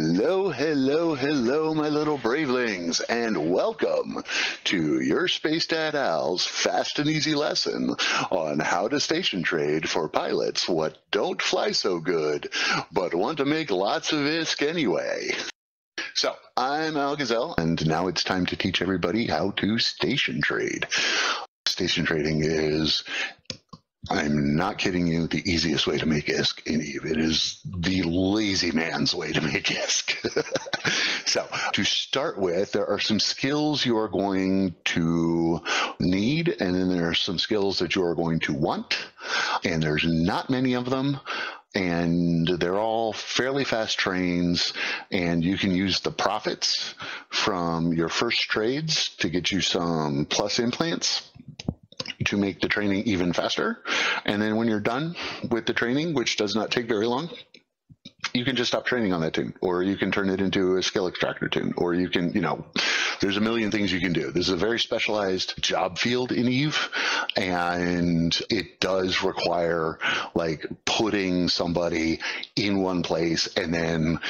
Hello, hello, hello, my little bravelings, and welcome to your Space Dad Al's fast and easy lesson on how to station trade for pilots what don't fly so good, but want to make lots of ISK anyway. So, I'm Algazel, and now it's time to teach everybody how to station trade. Station trading is I'm not kidding you. The easiest way to make ISK in Eve. It is the lazy man's way to make ISK. so to start with, there are some skills you are going to need, and then there are some skills that you are going to want. And there's not many of them and they're all fairly fast trains and you can use the profits from your first trades to get you some plus implants to make the training even faster. And then when you're done with the training, which does not take very long, you can just stop training on that toon, or you can turn it into a skill extractor toon, or you can, you know, there's a million things you can do. This is a very specialized job field in Eve, and it does require like putting somebody in one place and then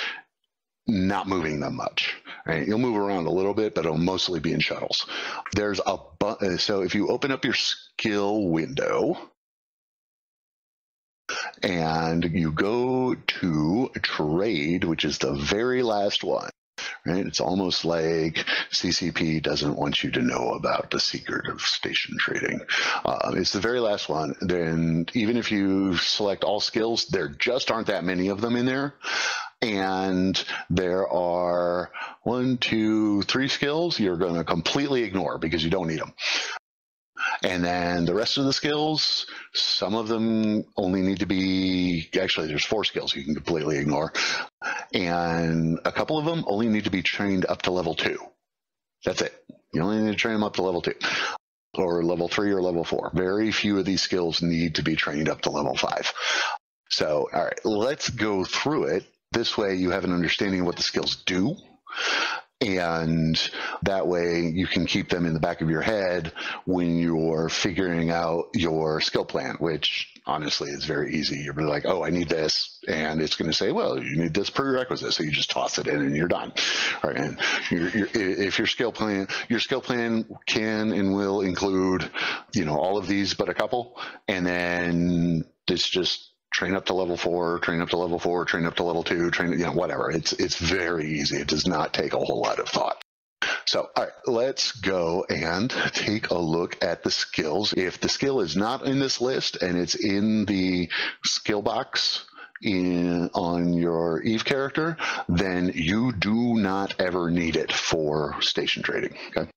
not moving them much. Right? You'll move around a little bit, but it'll mostly be in shuttles. There's a bu- so if you open up your skill window and you go to trade, which is the very last one. Right? It's almost like CCP doesn't want you to know about the secret of station trading. Uh, it's the very last one. Then, even if you select all skills, there just aren't that many of them in there and there are one, two, three skills you're going to completely ignore because you don't need them. And then the rest of the skills, some of them only need to be, actually, there's four skills you can completely ignore. And a couple of them only need to be trained up to level two. That's it. You only need to train them up to level two or level three or level four. Very few of these skills need to be trained up to level five. So, all right, let's go through it this way, you have an understanding of what the skills do. And that way, you can keep them in the back of your head when you're figuring out your skill plan, which honestly is very easy. You're like, oh, I need this. And it's going to say, well, you need this prerequisite. So you just toss it in and you're done. Right. And you're, you're, if your skill plan, your skill plan can and will include, you know, all of these, but a couple. And then it's just train up to level four, train up to level four, train up to level two, train, you know, whatever. It's, it's very easy. It does not take a whole lot of thought. So, all right, let's go and take a look at the skills. If the skill is not in this list and it's in the skill box in on your Eve character, then you do not ever need it for station trading. Okay.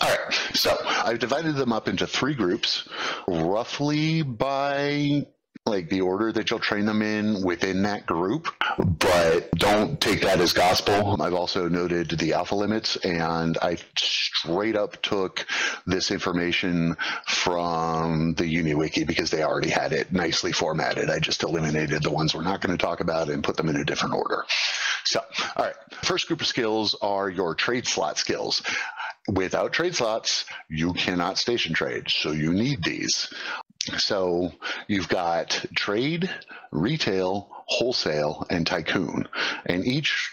All right, so I've divided them up into three groups, roughly by like the order that you'll train them in within that group, but don't take that as gospel. I've also noted the alpha limits, and I straight up took this information from the UniWiki because they already had it nicely formatted. I just eliminated the ones we're not going to talk about and put them in a different order. So, all right, first group of skills are your trade slot skills. Without trade slots, you cannot station trade, so you need these. So you've got trade, retail, wholesale, and tycoon. And each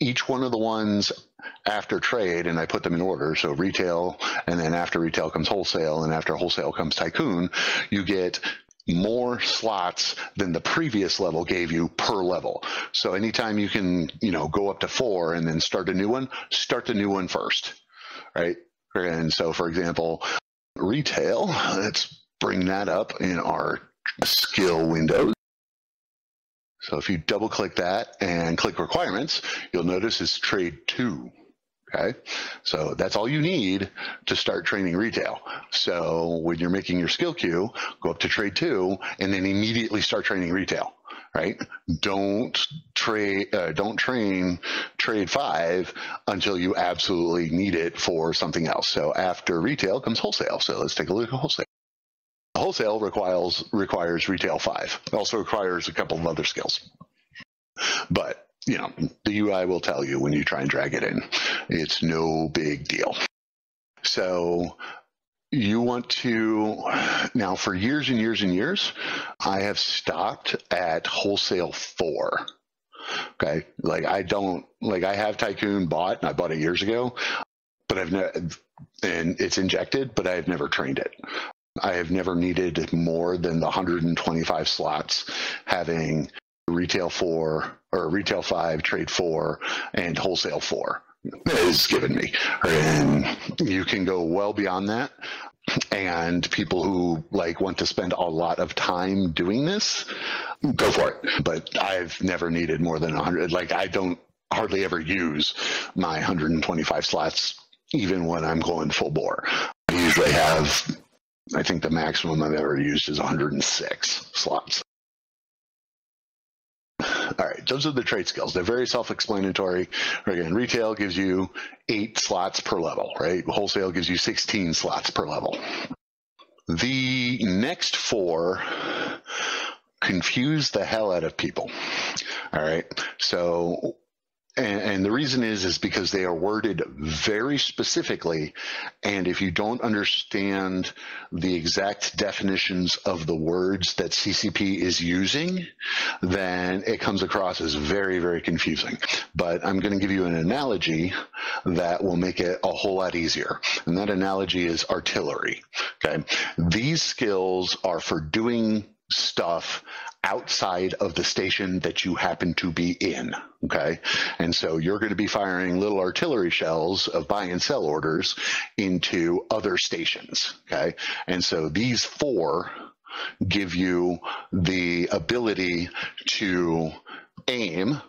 each one of the ones after trade, and I put them in order. So retail, and then after retail comes wholesale, and after wholesale comes tycoon. You get more slots than the previous level gave you per level. So anytime you can, you know, go up to four and then start a new one, start the new one first, right? And so, for example, retail, let's bring that up in our skill window. So if you double click that and click requirements, you'll notice it's trade two. Okay. So that's all you need to start training retail. So when you're making your skill queue, go up to trade two and then immediately start training retail. Right? Don't trade, uh, don't train trade five until you absolutely need it for something else. So after retail comes wholesale. So let's take a look at wholesale. Wholesale requires requires retail five. It also requires a couple of other skills. But you know, the UI will tell you when you try and drag it in. It's no big deal. So you want to now for years and years and years, I have stopped at wholesale four Okay. Like I don't like I have Tycoon bought and I bought it years ago, but I've never and it's injected, but I've never trained it. I have never needed more than the 125 slots having retail four or retail five, trade four, and wholesale four is given me. And you can go well beyond that. And people who like want to spend a lot of time doing this, go for it. But I've never needed more than 100. Like I don't hardly ever use my 125 slots, even when I'm going full bore. I usually have, I think the maximum I've ever used is 106 slots. All right, those are the trade skills. They're very self-explanatory. Again, retail gives you eight slots per level, right? Wholesale gives you 16 slots per level. The next four confuse the hell out of people. All right. So and, and, the reason is is because they are worded very specifically, and if you don't understand the exact definitions of the words that CCP is using, then it comes across as very very confusing. But I'm going to give you an analogy that will make it a whole lot easier, and that analogy is artillery. Okay, these skills are for doing stuff outside of the station that you happen to be in. Okay. And so you're going to be firing little artillery shells of buy and sell orders into other stations. Okay. And so these four give you the ability to aim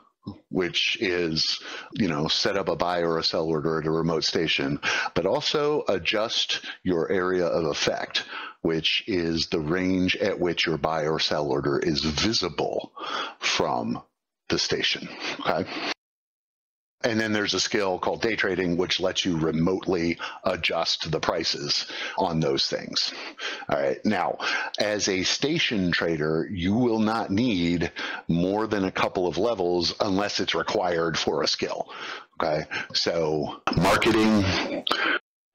which is, you know, set up a buy or a sell order at a remote station, but also adjust your area of effect, which is the range at which your buy or sell order is visible from the station. Okay. And then there's a skill called day trading, which lets you remotely adjust the prices on those things. All right. Now, as a station trader, you will not need more than a couple of levels unless it's required for a skill. Okay. So marketing,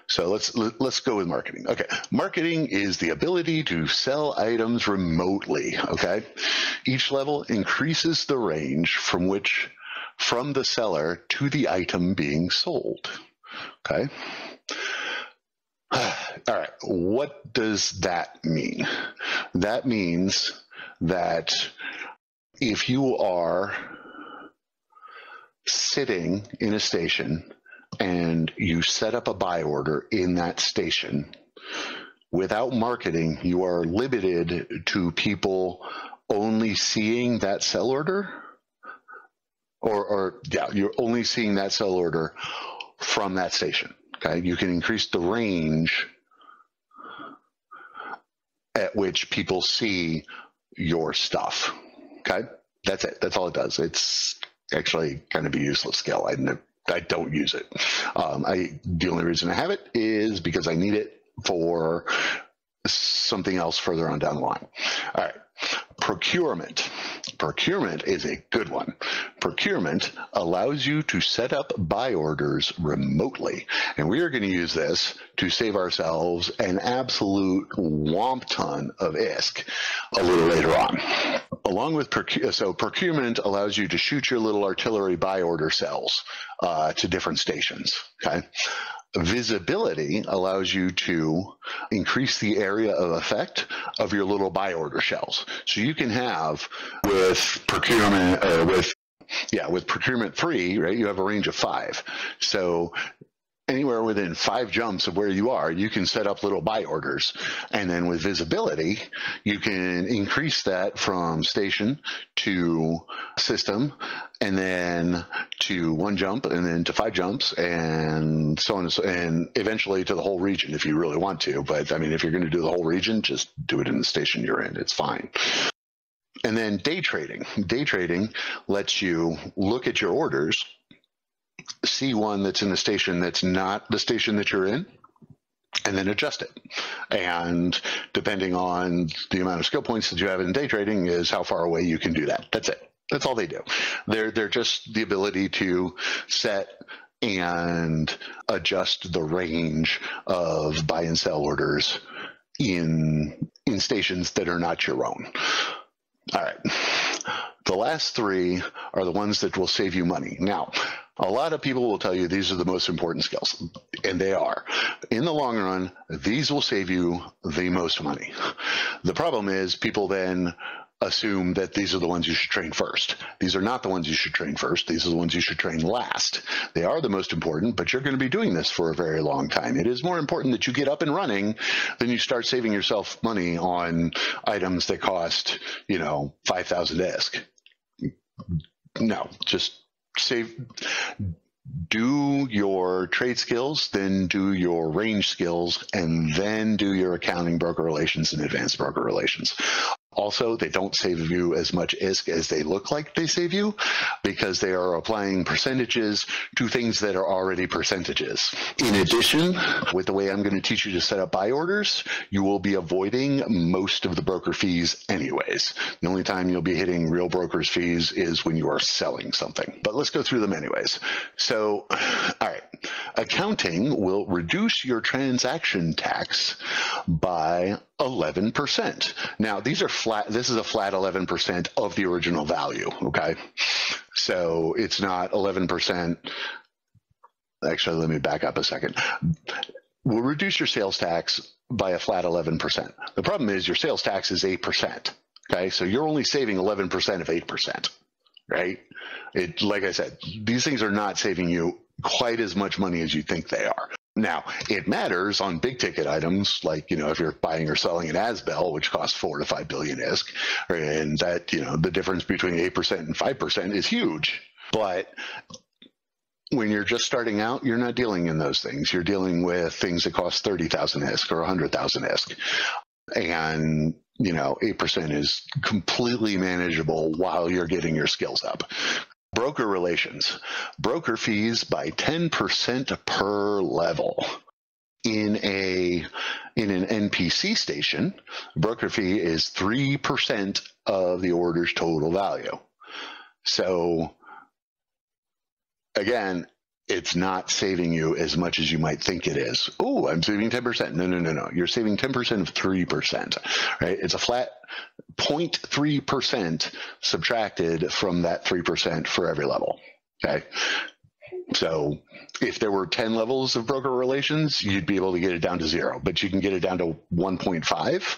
so let's let's go with marketing. Okay, marketing is the ability to sell items remotely. Okay, each level increases the range from which from the seller to the item being sold. Okay. All right. What does that mean? That means that if you are sitting in a station and you set up a buy order in that station, without marketing, you are limited to people only seeing that sell order or, or yeah, you're only seeing that sell order from that station. Okay, you can increase the range at which people see your stuff. Okay, that's it. That's all it does. It's actually kind of a useless skill. I I don't use it. Um, I the only reason I have it is because I need it for something else further on down the line. All right. Procurement. Procurement is a good one. Procurement allows you to set up buy orders remotely. And we are going to use this to save ourselves an absolute womp ton of ISK a little later on. Along with procurement, so procurement allows you to shoot your little artillery buy order cells uh, to different stations. Okay. Visibility allows you to increase the area of effect of your little buy order shells. So you can have with procurement or with yeah, with procurement three, right, you have a range of five. So anywhere within five jumps of where you are, you can set up little buy orders. And then with visibility, you can increase that from station to system and then to one jump and then to five jumps and so on and, so, and eventually to the whole region if you really want to. But I mean, if you're going to do the whole region, just do it in the station you're in. It's fine. And then day trading. Day trading lets you look at your orders see one that's in the station that's not the station that you're in and then adjust it. And depending on the amount of skill points that you have in day trading is how far away you can do that. That's it. That's all they do. They're they're just the ability to set and adjust the range of buy and sell orders in in stations that are not your own. All right. The last three are the ones that will save you money. Now, a lot of people will tell you these are the most important skills, and they are. In the long run, these will save you the most money. The problem is people then assume that these are the ones you should train first. These are not the ones you should train first. These are the ones you should train last. They are the most important, but you're going to be doing this for a very long time. It is more important that you get up and running than you start saving yourself money on items that cost, you know, 5,000 ISK. No, just save do your trade skills, then do your range skills, and then do your accounting, broker relations, and advanced broker relations. Also, they don't save you as much ISK as they look like they save you because they are applying percentages to things that are already percentages. In addition, with the way I'm going to teach you to set up buy orders, you will be avoiding most of the broker fees anyways. The only time you'll be hitting real broker's fees is when you are selling something. But let's go through them anyways. So, all right, accounting will reduce your transaction tax by 11%. Now, these are flat, this is a flat 11% of the original value, okay? So it's not 11%. Actually, let me back up a second. We'll reduce your sales tax by a flat 11%. The problem is your sales tax is 8%, okay? So you're only saving 11% of 8%, right? It, like I said, these things are not saving you quite as much money as you think they are. Now, it matters on big ticket items like, you know, if you're buying or selling an Azbel, which costs four to five billion ISK, and that, you know, the difference between 8% and 5% is huge. But when you're just starting out, you're not dealing in those things. You're dealing with things that cost 30,000 ISK or 100,000 ISK. And you know, 8% is completely manageable while you're getting your skills up. Broker relations. Broker fees by 10% per level. In a in an NPC station, broker fee is 3% of the order's total value. So again, it's not saving you as much as you might think it is. Oh, I'm saving 10%. No, no, no, no. You're saving 10% of 3%, right? It's a flat 0.3% subtracted from that 3% for every level. Okay. So if there were 10 levels of broker relations, you'd be able to get it down to zero, but you can get it down to 1.5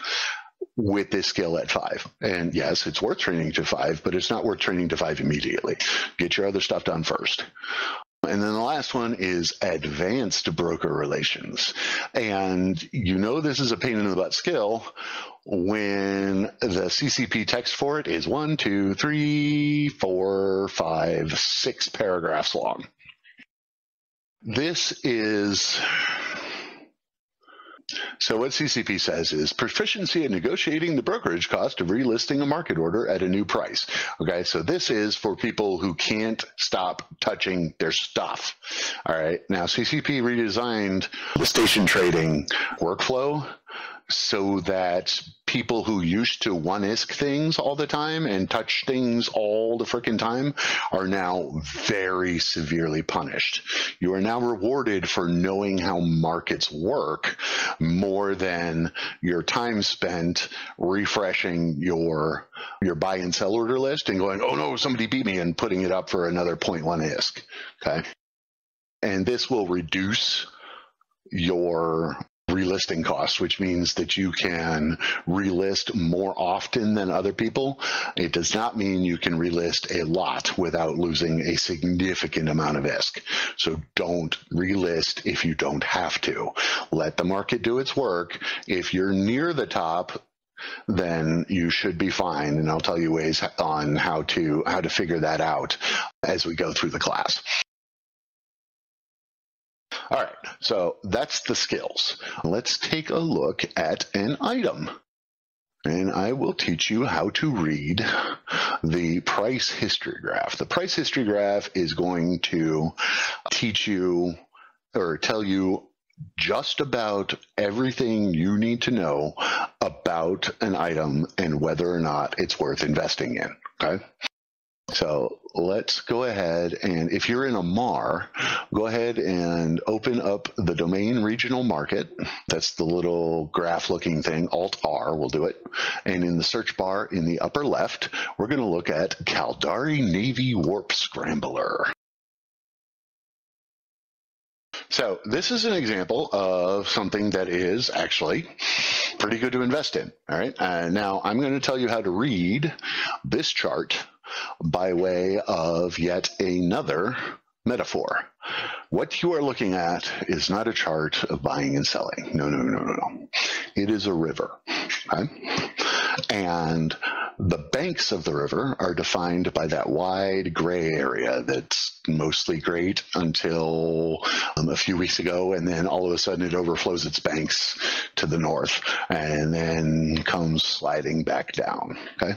with this skill at five. And yes, it's worth training to five, but it's not worth training to five immediately. Get your other stuff done first. And then the last one is advanced broker relations. And you know this is a pain in the butt skill when the CCP text for it is one, two, three, four, five, six paragraphs long. This is so what CCP says is proficiency in negotiating the brokerage cost of relisting a market order at a new price. Okay, so this is for people who can't stop touching their stuff. All right, now CCP redesigned the station trading workflow so that people who used to one isk things all the time and touch things all the freaking time are now very severely punished. You are now rewarded for knowing how markets work more than your time spent refreshing your your buy and sell order list and going, oh no, somebody beat me and putting it up for another 0.1 isk. Okay. And this will reduce your relisting costs, which means that you can relist more often than other people. It does not mean you can relist a lot without losing a significant amount of ISK. So don't relist if you don't have to. Let the market do its work. If you're near the top, then you should be fine. And I'll tell you ways on how to how to figure that out as we go through the class. All right, so that's the skills. Let's take a look at an item. And I will teach you how to read the price history graph. The price history graph is going to teach you or tell you just about everything you need to know about an item and whether or not it's worth investing in. Okay. So let's go ahead and if you're in Amarr, go ahead and open up the domain regional market. That's the little graph looking thing, Alt R will do it. And in the search bar in the upper left, we're going to look at Caldari Navy Warp Scrambler. So this is an example of something that is actually pretty good to invest in. All right. Uh, now I'm going to tell you how to read this chart by way of yet another metaphor. What you are looking at is not a chart of buying and selling. No, no, no, no, no. It is a river. Okay? And the banks of the river are defined by that wide gray area that's mostly great until um, a few weeks ago, and then all of a sudden it overflows its banks to the north and then comes sliding back down. Okay.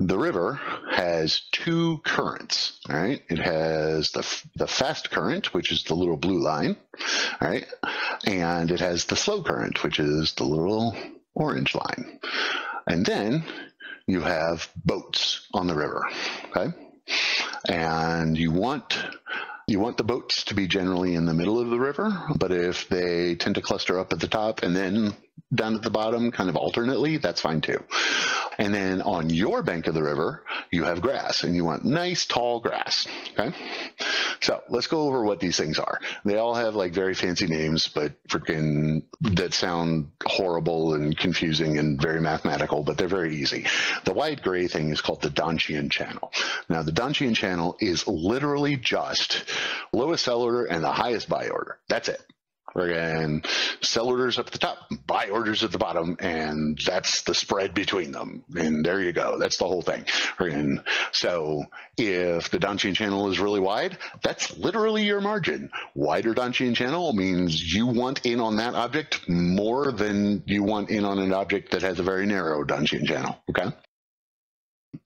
The river has two currents, right? It has the, the fast current, which is the little blue line, all right? And it has the slow current, which is the little orange line. And then you have boats on the river, okay? And you want you want the boats to be generally in the middle of the river, but if they tend to cluster up at the top and then down at the bottom, kind of alternately, that's fine too. And then on your bank of the river, you have grass and you want nice tall grass. Okay. So let's go over what these things are. They all have like very fancy names, but freaking that sound horrible and confusing and very mathematical, but they're very easy. The wide gray thing is called the Donchian channel. Now the Donchian channel is literally just lowest sell order and the highest buy order. That's it. Again, sell orders up at the top, buy orders at the bottom, and that's the spread between them. And there you go. That's the whole thing. Again, so if the Donchian channel is really wide, that's literally your margin. Wider Donchian channel means you want in on that object more than you want in on an object that has a very narrow Donchian channel. Okay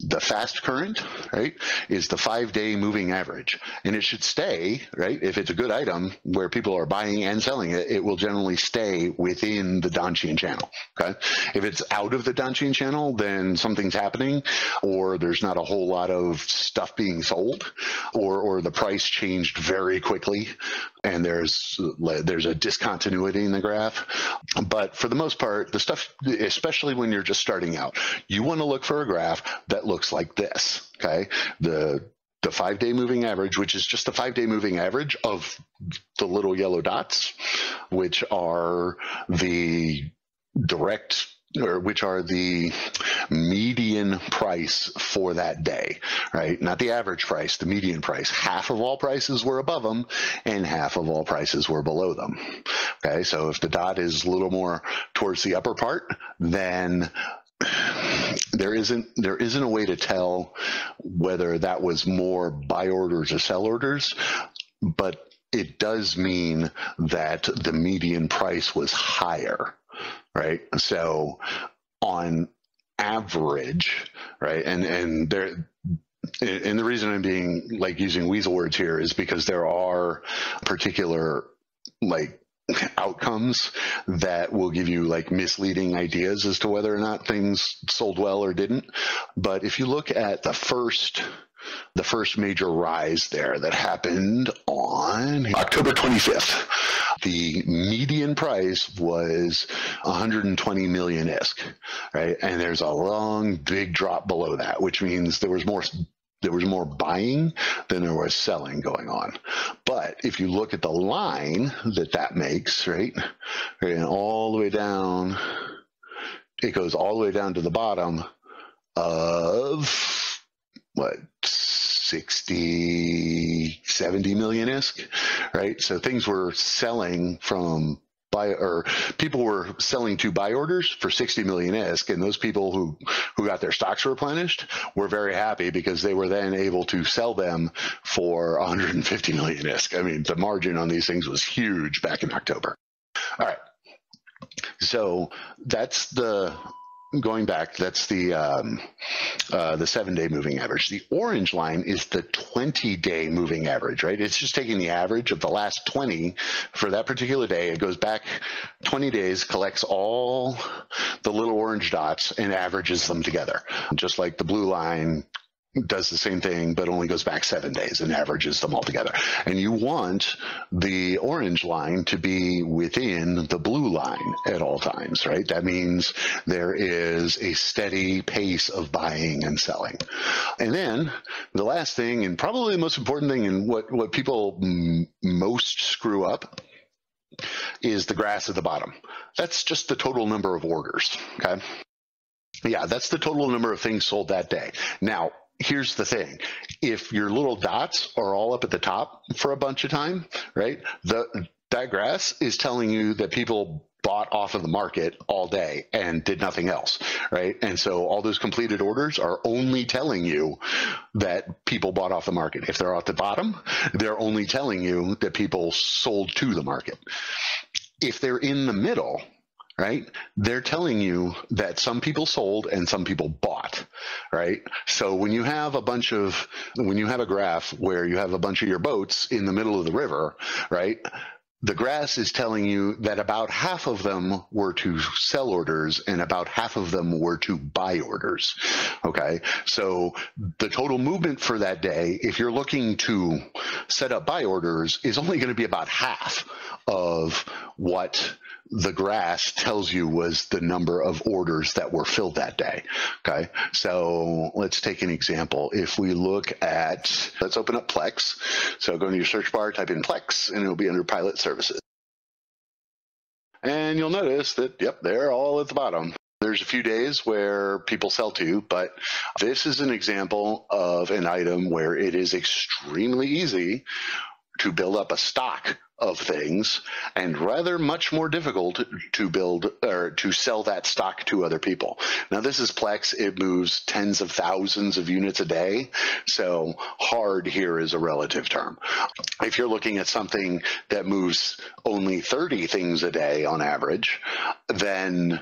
the fast current, right, is the five day moving average. And it should stay, right? If it's a good item where people are buying and selling it, it will generally stay within the Donchian channel. Okay. If it's out of the Donchian channel, then something's happening or there's not a whole lot of stuff being sold or, or the price changed very quickly and there's there's a discontinuity in the graph. But for the most part, the stuff, especially when you're just starting out, you want to look for a graph that looks like this. Okay, the the five day moving average, which is just the five day moving average of the little yellow dots, which are the direct or which are the median price for that day, right? Not the average price, the median price. Half of all prices were above them and half of all prices were below them. Okay, so if the dot is a little more towards the upper part, then there isn't there isn't a way to tell whether that was more buy orders or sell orders, but it does mean that the median price was higher right? So on average, right, and and there. And the reason I'm being like using weasel words here is because there are particular like outcomes that will give you like misleading ideas as to whether or not things sold well or didn't. But if you look at the first the first major rise there that happened on October 25th. The median price was 120 million ISK, right? And there's a long, big drop below that, which means there was more there was more buying than there was selling going on. But if you look at the line that that makes, right, and all the way down, it goes all the way down to the bottom of what 60 70 million isk right? So things were selling from buy or people were selling to buy orders for 60 million isk and those people who who got their stocks replenished were very happy because they were then able to sell them for 150 million isk i mean the margin on these things was huge back in october. All right. So that's the going back, that's the um, uh, the seven day moving average. The orange line is the 20 day moving average, right? It's just taking the average of the last 20 for that particular day. It goes back 20 days, collects all the little orange dots, and averages them together, just like the blue line does the same thing, but only goes back seven days and averages them all together. And you want the orange line to be within the blue line at all times, right? That means there is a steady pace of buying and selling. And then the last thing, and probably the most important thing, and what, what people most screw up is the grass at the bottom. That's just the total number of orders. Okay. Yeah, that's the total number of things sold that day. Now, here's the thing. If your little dots are all up at the top for a bunch of time right the that grass is telling you that people bought off of the market all day and did nothing else right? And so all those completed orders are only telling you that people bought off the market. If they're at the bottom they're only telling you that people sold to the market. If they're in the middle right? They're telling you that some people sold and some people bought, right? So when you have a bunch of, when you have a graph where you have a bunch of your boats in the middle of the river, right? The grass is telling you that about half of them were to sell orders and about half of them were to buy orders. Okay. So the total movement for that day, if you're looking to set up buy orders, is only going to be about half of what the grass tells you was the number of orders that were filled that day. Okay. So let's take an example. If we look at, let's open up Plex. So go to your search bar, type in Plex, and it'll be under pilot services. And you'll notice that, yep, they're all at the bottom. There's a few days where people sell to, you, but this is an example of an item where it is extremely easy to build up a stock of things and rather much more difficult to build or to sell that stock to other people. Now this is Plex, it moves tens of thousands of units a day. So hard here is a relative term. If you're looking at something that moves only 30 things a day on average, then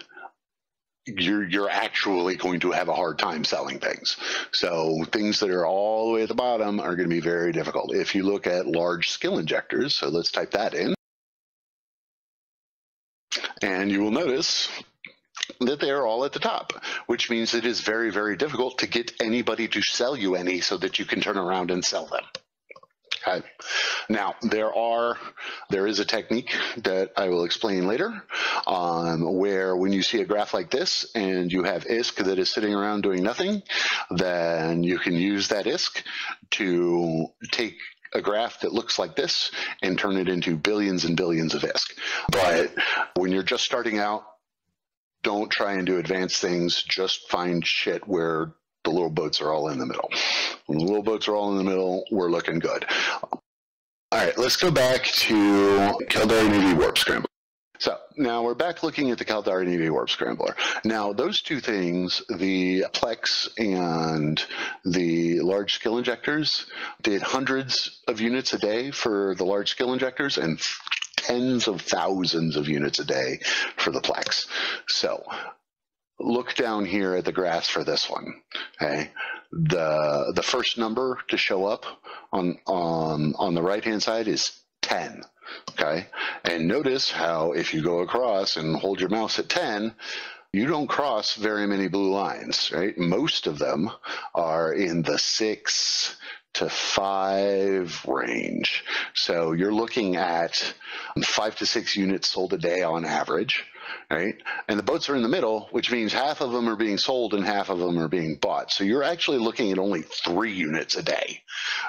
you're you're actually going to have a hard time selling things. So things that are all the way at the bottom are going to be very difficult. If you look at large skill injectors, so let's type that in. And you will notice that they are all at the top, which means it is very, very difficult to get anybody to sell you any so that you can turn around and sell them. Okay. Now there are there is a technique that I will explain later, um, where when you see a graph like this and you have ISK that is sitting around doing nothing, then you can use that ISK to take a graph that looks like this and turn it into billions and billions of ISK. But when you're just starting out, don't try and do advanced things. Just find shit where the little boats are all in the middle. When the little boats are all in the middle, we're looking good. All right, let's go back to Caldari Navy Warp Scrambler. So now we're back looking at the Caldari Navy Warp Scrambler. Now those two things, the Plex and the large skill injectors, did hundreds of units a day for the large skill injectors and tens of thousands of units a day for the Plex. So look down here at the graphs for this one. Okay, the the first number to show up on on on the right hand side is 10. Okay, and notice how if you go across and hold your mouse at 10, you don't cross very many blue lines, right? Most of them are in the six to five range. So you're looking at five to six units sold a day on average right? And the boats are in the middle, which means half of them are being sold and half of them are being bought. So you're actually looking at only three units a day,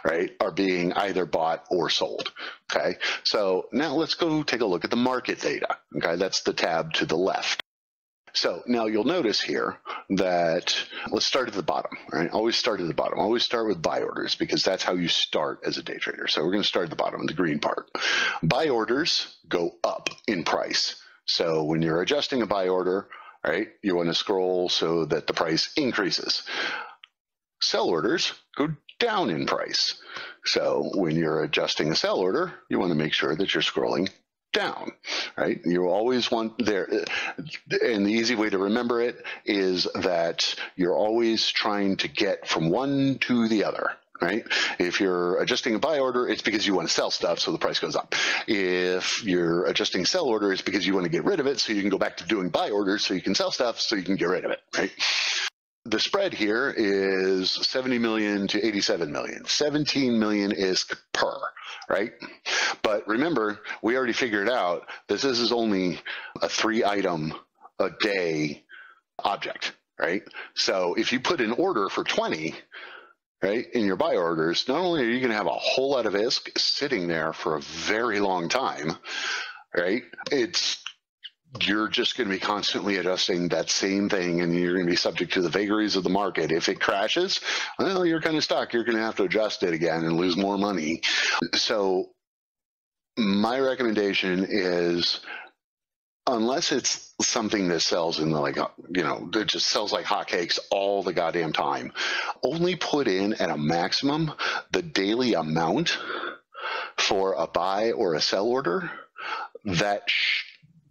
right? Are being either bought or sold. Okay. So now let's go take a look at the market data. Okay. That's the tab to the left. So now you'll notice here that let's start at the bottom, right? Always start at the bottom. Always start with buy orders because that's how you start as a day trader. So we're going to start at the bottom, the green part. Buy orders go up in price. So when you're adjusting a buy order, right, you want to scroll so that the price increases. Sell orders go down in price. So when you're adjusting a sell order, you want to make sure that you're scrolling down, right? You always want there, and the easy way to remember it is that you're always trying to get from one to the other, right? If you're adjusting a buy order, it's because you want to sell stuff, so the price goes up. If you're adjusting sell order, it's because you want to get rid of it, so you can go back to doing buy orders, so you can sell stuff, so you can get rid of it, right? the spread here is 70 million to 87 million, 17 million is per, right? But remember, we already figured out this is only a three item a day object, right? So if you put an order for 20, right, in your buy orders, not only are you going to have a whole lot of ISK sitting there for a very long time, right? It's you're just going to be constantly adjusting that same thing and you're going to be subject to the vagaries of the market. If it crashes, well, you're kind of stuck. You're going to have to adjust it again and lose more money. So, my recommendation is unless it's something that sells in the like uh, you know that just sells like hotcakes all the goddamn time only put in at a maximum the daily amount for a buy or a sell order that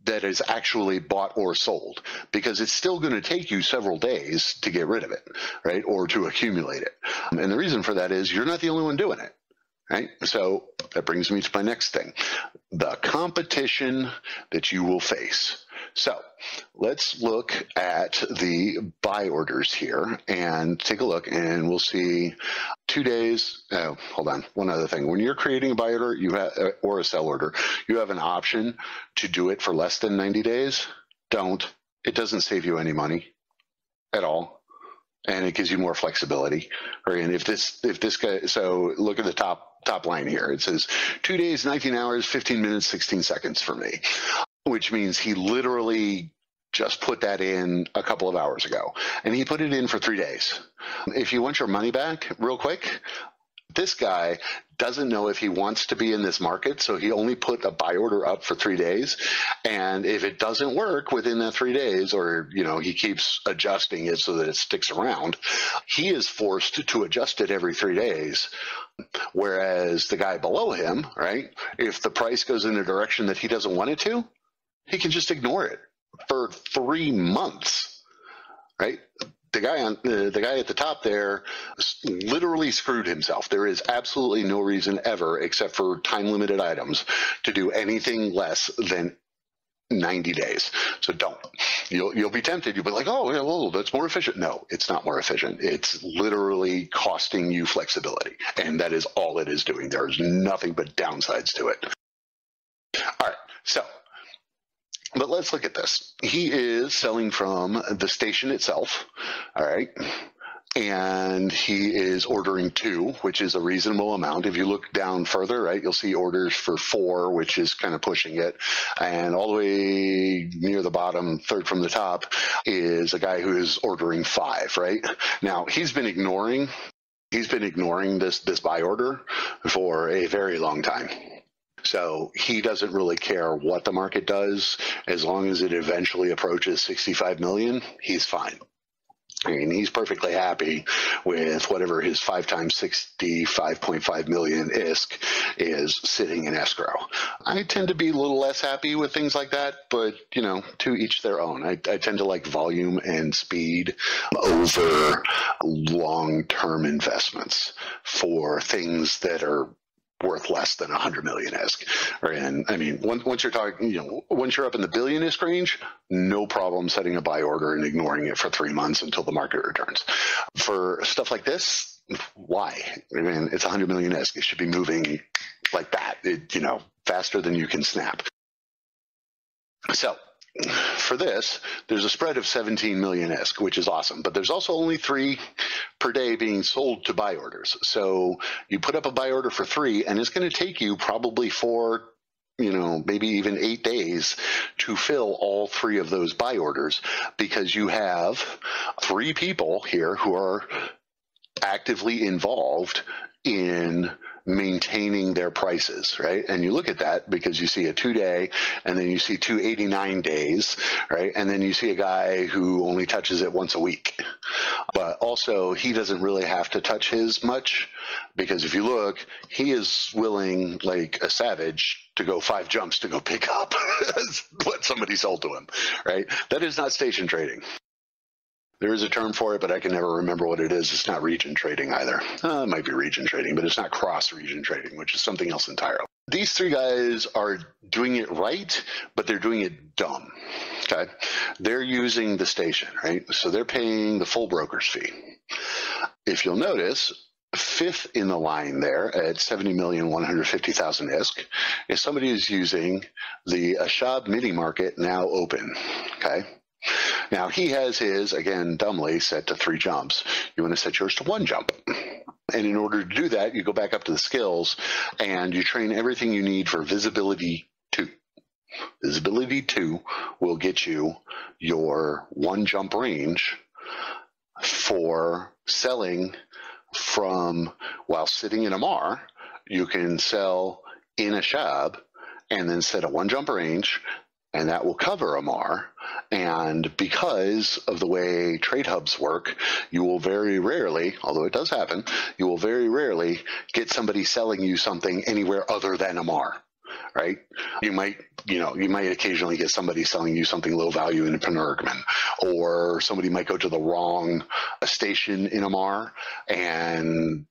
that is actually bought or sold because it's still going to take you several days to get rid of it, right? Or to accumulate it. And the reason for that is you're not the only one doing it, right? So that brings me to my next thing the competition that you will face. So let's look at the buy orders here and take a look and we'll see two days. Oh, hold on. One other thing. When you're creating a buy order you have, uh, or a sell order, you have an option to do it for less than 90 days. Don't. It doesn't save you any money at all. And it gives you more flexibility. Right? And if this, if this guy, so look at the top, top line here. It says two days, 19 hours, 15 minutes, 16 seconds for me which means he literally just put that in a couple of hours ago. And he put it in for three days. If you want your money back, real quick, this guy doesn't know if he wants to be in this market, so he only put a buy order up for three days. And if it doesn't work within that three days, or you know he keeps adjusting it so that it sticks around, he is forced to adjust it every three days. Whereas the guy below him, right, if the price goes in a direction that he doesn't want it to, he can just ignore it for three months, right? The guy on the guy at the top there literally screwed himself. There is absolutely no reason ever, except for time limited items, to do anything less than 90 days. So don't. You'll you'll be tempted. You'll be like, oh, yeah, well, that's more efficient. No, it's not more efficient. It's literally costing you flexibility, and that is all it is doing. There's nothing but downsides to it. All right. So but let's look at this. He is selling from the station itself. All right. And he is ordering two, which is a reasonable amount. If you look down further, right, you'll see orders for four, which is kind of pushing it. And all the way near the bottom, third from the top, is a guy who is ordering five, right? Now, he's been ignoring he's been ignoring this this buy order for a very long time. So he doesn't really care what the market does as long as it eventually approaches 65 million, he's fine. I mean, he's perfectly happy with whatever his five times 65.5 million ISK is sitting in escrow. I tend to be a little less happy with things like that, but you know, to each their own. I, I tend to like volume and speed over long term investments for things that are worth less than 100 million ISK. And I mean, once, once you're talking, you know, once you're up in the billion ISK range, no problem setting a buy order and ignoring it for three months until the market returns. For stuff like this, why? I mean, it's 100 million ISK. It should be moving like that, it, you know, faster than you can snap. So for this, there's a spread of 17 million ISK, which is awesome. But there's also only three per day being sold to buy orders. So you put up a buy order for three, and it's going to take you probably four, you know, maybe even eight days to fill all three of those buy orders because you have three people here who are actively involved in maintaining their prices, right? And you look at that because you see a two day and then you see 289 days, right? And then you see a guy who only touches it once a week. But also, he doesn't really have to touch his much because if you look, he is willing, like a savage, to go five jumps to go pick up what somebody sold to him, right? That is not station trading. There is a term for it, but I can never remember what it is. It's not region trading either. Uh, it might be region trading, but it's not cross region trading, which is something else entirely. these three guys are doing it right, but they're doing it dumb. Okay. They're using the station, right? So they're paying the full broker's fee. If you'll notice, fifth in the line there at 70,150,000 ISK is somebody who's using the Ashab mini market now open. Okay. Now he has his, again, dumbly set to three jumps. You want to set yours to one jump. And in order to do that, you go back up to the skills and you train everything you need for visibility two. Visibility two will get you your one jump range for selling from while sitting in Amarr. You can sell in Ashab and then set a one jump range and that will cover Amarr. And because of the way trade hubs work, you will very rarely, although it does happen, you will very rarely get somebody selling you something anywhere other than Amarr. Right? You might, you know, you might occasionally get somebody selling you something low value in Penirgman, or somebody might go to the wrong station in Amarr and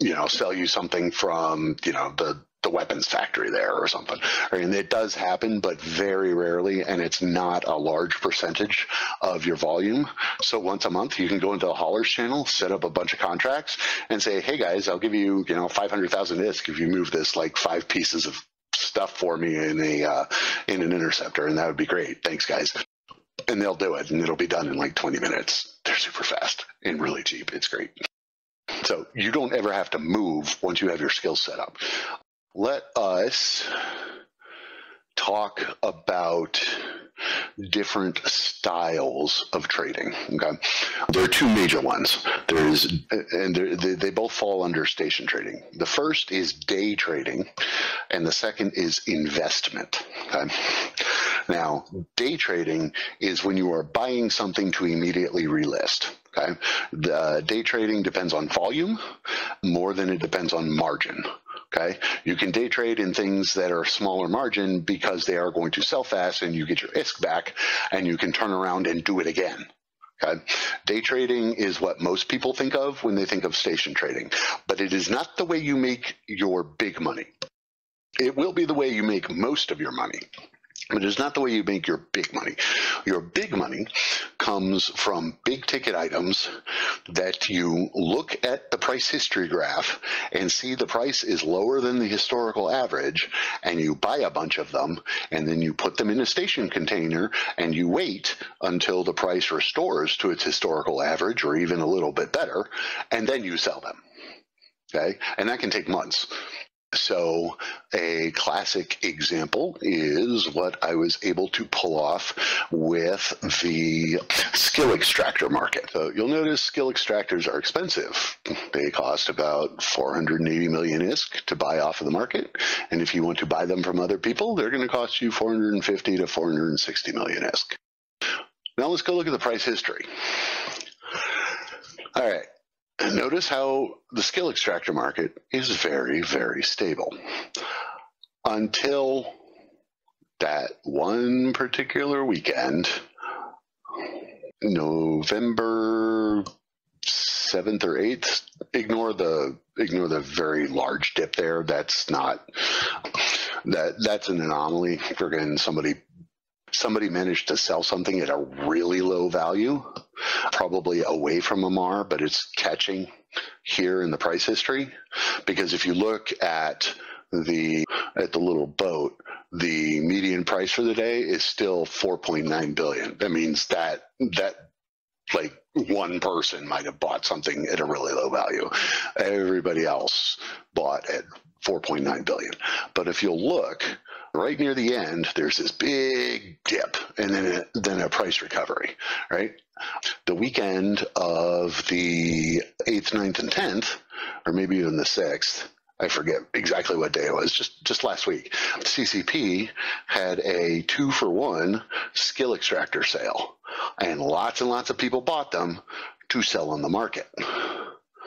you know, sell you something from, you know, the the weapons factory there or something. I mean, it does happen, but very rarely, and it's not a large percentage of your volume. So once a month, you can go into the haulers channel, set up a bunch of contracts, and say, "Hey guys, I'll give you, you know, five hundred thousand ISK if you move this like five pieces of stuff for me in a uh, in an interceptor, and that would be great. Thanks, guys." And they'll do it, and it'll be done in like twenty minutes. They're super fast and really cheap. It's great. So you don't ever have to move once you have your skills set up let us talk about different styles of trading. Okay, there are two major ones. There's and they, both fall under station trading. The first is day trading, and the second is investment. Okay. Now, day trading is when you are buying something to immediately relist. Okay, the, uh, day trading depends on volume more than it depends on margin. Okay. You can day trade in things that are smaller margin because they are going to sell fast and you get your ISK back and you can turn around and do it again. Okay. Day trading is what most people think of when they think of station trading, but it is not the way you make your big money. It will be the way you make most of your money. But it's not the way you make your big money. Your big money comes from big ticket items that you look at the price history graph and see the price is lower than the historical average, and you buy a bunch of them, and then you put them in a station container and you wait until the price restores to its historical average or even a little bit better, and then you sell them. Okay. And that can take months. So, a classic example is what I was able to pull off with the skill extractor market. So, you'll notice skill extractors are expensive. They cost about 480 million ISK to buy off of the market. And if you want to buy them from other people, they're going to cost you 450 to 460 million ISK. Now, let's go look at the price history. All right. Notice how the skill extractor market is very, very stable until that one particular weekend, November 7th or 8th. Ignore the ignore the very large dip there. That's not that that's an anomaly. Friggin' somebody somebody managed to sell something at a really low value, probably away from Amarr, but it's catching here in the price history. Because if you look at the at the little boat, the median price for the day is still 4.9 billion. That means that that like one person might have bought something at a really low value. Everybody else bought at 4.9 billion. But if you'll look, right near the end, there's this big dip and then a, then a price recovery, right? The weekend of the 8th, 9th, and 10th, or maybe even the 6th, I forget exactly what day it was, just, just last week, CCP had a two for one skill extractor sale, and lots and lots of people bought them to sell on the market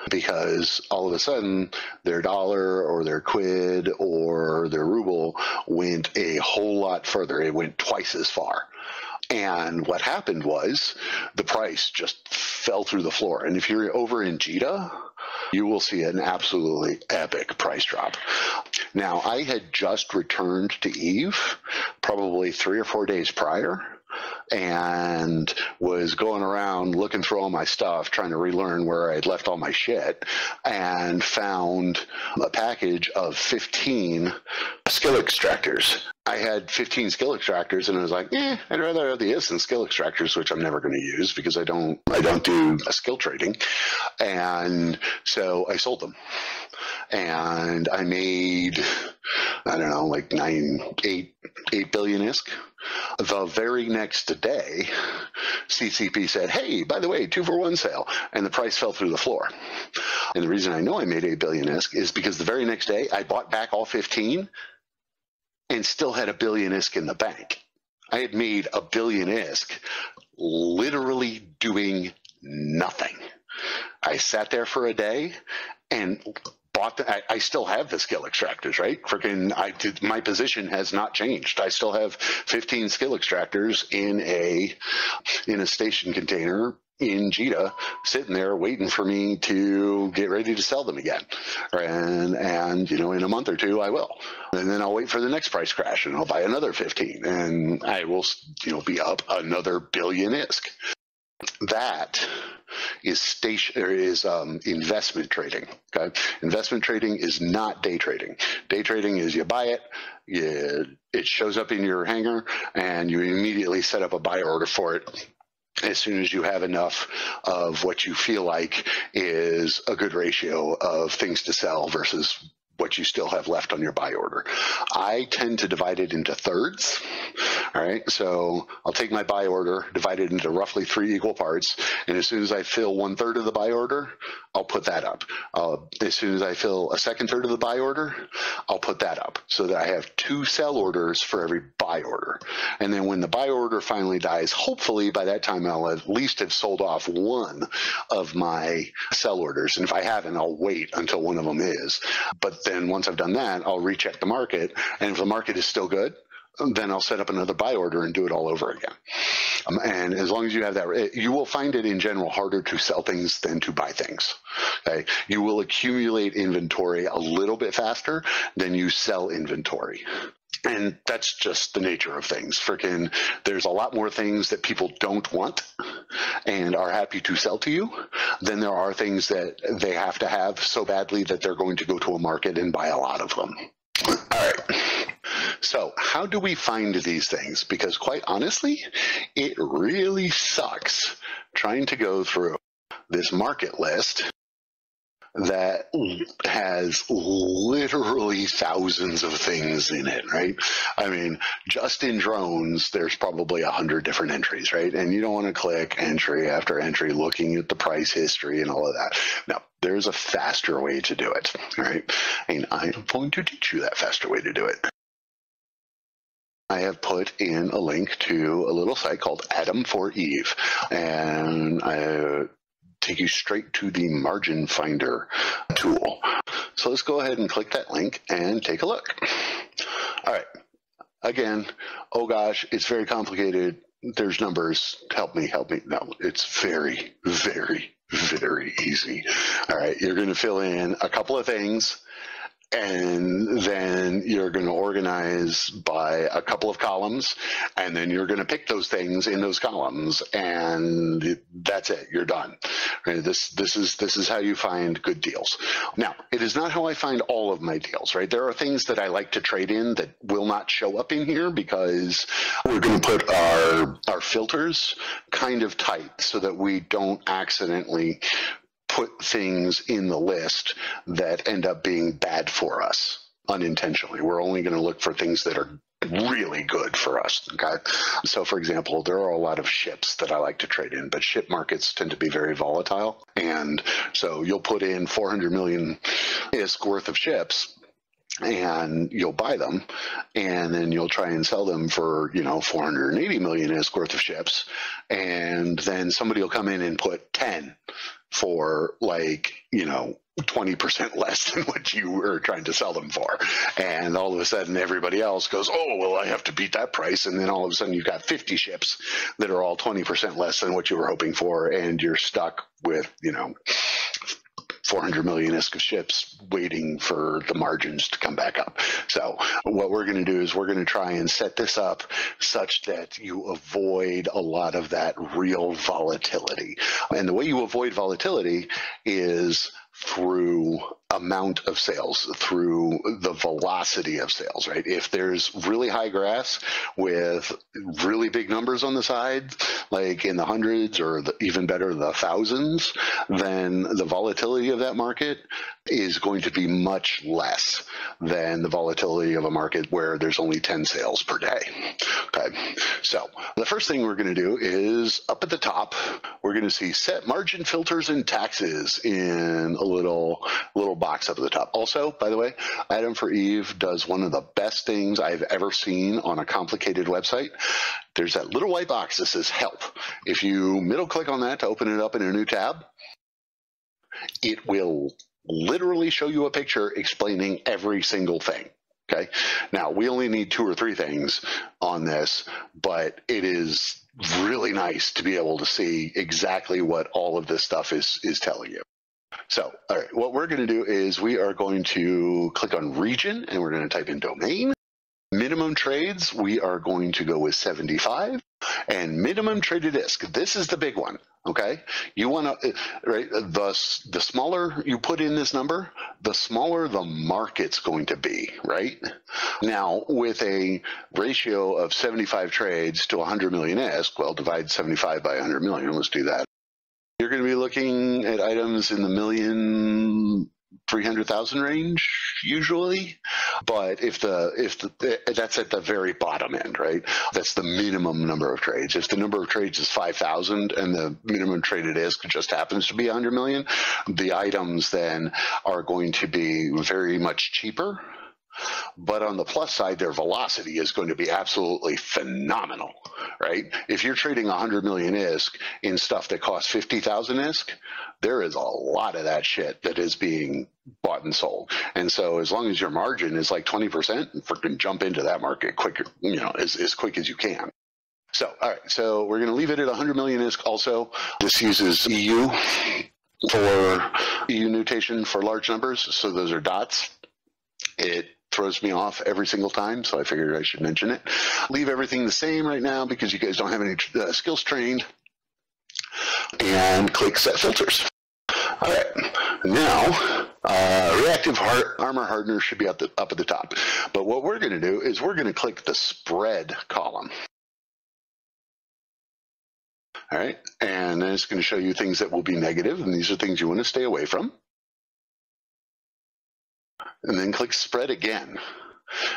because all of a sudden their dollar or their quid or their ruble went a whole lot further. It went twice as far. And what happened was the price just fell through the floor. And if you're over in JITA, you will see an absolutely epic price drop. Now, I had just returned to Eve probably three or four days prior and was going around looking through all my stuff, trying to relearn where I'd left all my shit, and found a package of 15 skill extractors. I had 15 skill extractors, and I was like, "Eh, I'd rather have the instant skill extractors, which I'm never going to use because I don't, I don't do skill trading." And so I sold them, and I made, I don't know, like nine, eight, eight billion isk. The very next day, CCP said, "Hey, by the way, two for one sale," and the price fell through the floor. And the reason I know I made eight billion isk is because the very next day I bought back all 15 and still had a billion ISK in the bank. I had made a billion ISK literally doing nothing. I sat there for a day and bought the, I, I, still have the skill extractors, right? Freaking, I did, my position has not changed. I still have 15 skill extractors in a, in a station container in JITA sitting there waiting for me to get ready to sell them again. And, and, you know, in a month or two, I will. And then I'll wait for the next price crash and I'll buy another 15 and I will, you know, be up another billion ISK. That is station is um, investment trading. Okay, investment trading is not day trading. Day trading is you buy it, you, it shows up in your hangar, and you immediately set up a buy order for it as soon as you have enough of what you feel like is a good ratio of things to sell versus what you still have left on your buy order. I tend to divide it into thirds. All right. So I'll take my buy order, divide it into roughly three equal parts. And as soon as I fill one third of the buy order, I'll put that up. Uh, as soon as I fill a second third of the buy order, I'll put that up so that I have two sell orders for every buy order. And then when the buy order finally dies, hopefully by that time I'll at least have sold off one of my sell orders. And if I haven't, I'll wait until one of them is. But then once I've done that, I'll recheck the market. And if the market is still good, then I'll set up another buy order and do it all over again. Um, and as long as you have that, you will find it in general harder to sell things than to buy things. Okay, you will accumulate inventory a little bit faster than you sell inventory. And that's just the nature of things. Freaking, there's a lot more things that people don't want and are happy to sell to you than there are things that they have to have so badly that they're going to go to a market and buy a lot of them. All right. So, how do we find these things? Because, quite honestly, it really sucks trying to go through this market list that has literally thousands of things in it, right? I mean, just in drones, there's probably a hundred different entries, right? And you don't want to click entry after entry looking at the price history and all of that. Now, there's a faster way to do it, right? And I'm going to teach you that faster way to do it. I have put in a link to a little site called Adam4EVE, and I take you straight to the margin finder tool. So let's go ahead and click that link and take a look. All right. Again, oh gosh, it's very complicated. There's numbers. Help me, help me. No, it's very, very, very easy. All right. You're going to fill in a couple of things and then you're going to organize by a couple of columns and then you're going to pick those things in those columns and that's it you're done right? this this is this is how you find good deals now it is not how i find all of my deals right there are things that i like to trade in that will not show up in here because we're going to put our our filters kind of tight so that we don't accidentally put things in the list that end up being bad for us unintentionally. We're only going to look for things that are really good for us. Okay. So, for example, there are a lot of ships that I like to trade in, but ship markets tend to be very volatile. And so you'll put in 400 million ISK worth of ships and you'll buy them and then you'll try and sell them for you know 480 million isk worth of ships and then somebody will come in and put 10 for like you know 20% less than what you were trying to sell them for. And all of a sudden, everybody else goes, Oh, well, I have to beat that price. And then all of a sudden, you've got 50 ships that are all 20% less than what you were hoping for. And you're stuck with, you know, 400 million of ships waiting for the margins to come back up. So what we're going to do is we're going to try and set this up such that you avoid a lot of that real volatility. And the way you avoid volatility is through amount of sales, through the velocity of sales, right? If there's really high grass with really big numbers on the side, like in the hundreds or the, even better, the thousands, then the volatility of that market is going to be much less than the volatility of a market where there's only 10 sales per day. Okay. So the first thing we're going to do is up at the top, we're going to see set margin filters and taxes in a little, little box up at the top. Also, by the way, Adam4EVE does one of the best things I've ever seen on a complicated website. There's that little white box that says help. If you middle click on that to open it up in a new tab, it will literally show you a picture explaining every single thing. Okay. Now we only need two or three things on this, but it is really nice to be able to see exactly what all of this stuff is is telling you. So, all right, what we're going to do is we are going to click on region and we're going to type in domain. Minimum trades, we are going to go with 75 and minimum traded ISK. This is the big one. Okay, you want to uh, right uh, the the smaller you put in this number, the smaller the market's going to be. Right now, with a ratio of 75 trades to 100 million ISK, well, divide 75 by 100 million. Let's do that. You're going to be looking at items in the million 300,000 range usually. But if the if the, eh, that's at the very bottom end, right? That's the minimum number of trades. If the number of trades is 5,000 and the minimum traded is just happens to be 100 million, the items then are going to be very much cheaper but on the plus side, their velocity is going to be absolutely phenomenal, right? If you're trading 100 million ISK in stuff that costs 50,000 ISK, there is a lot of that shit that is being bought and sold. And so as long as your margin is like 20%, freaking jump into that market quicker, you know, as, as quick as you can. So, all right, so we're going to leave it at 100 million ISK also. This uses EU for EU notation for large numbers. So those are dots. It throws me off every single time, so I figured I should mention it. Leave everything the same right now because you guys don't have any uh, skills trained. And click Set Filters. All right, now uh, reactive heart, armor hardener should be up, the, up at the top. But what we're going to do is we're going to click the spread column. All right, and it's going to show you things that will be negative, and these are things you want to stay away from and then click spread again.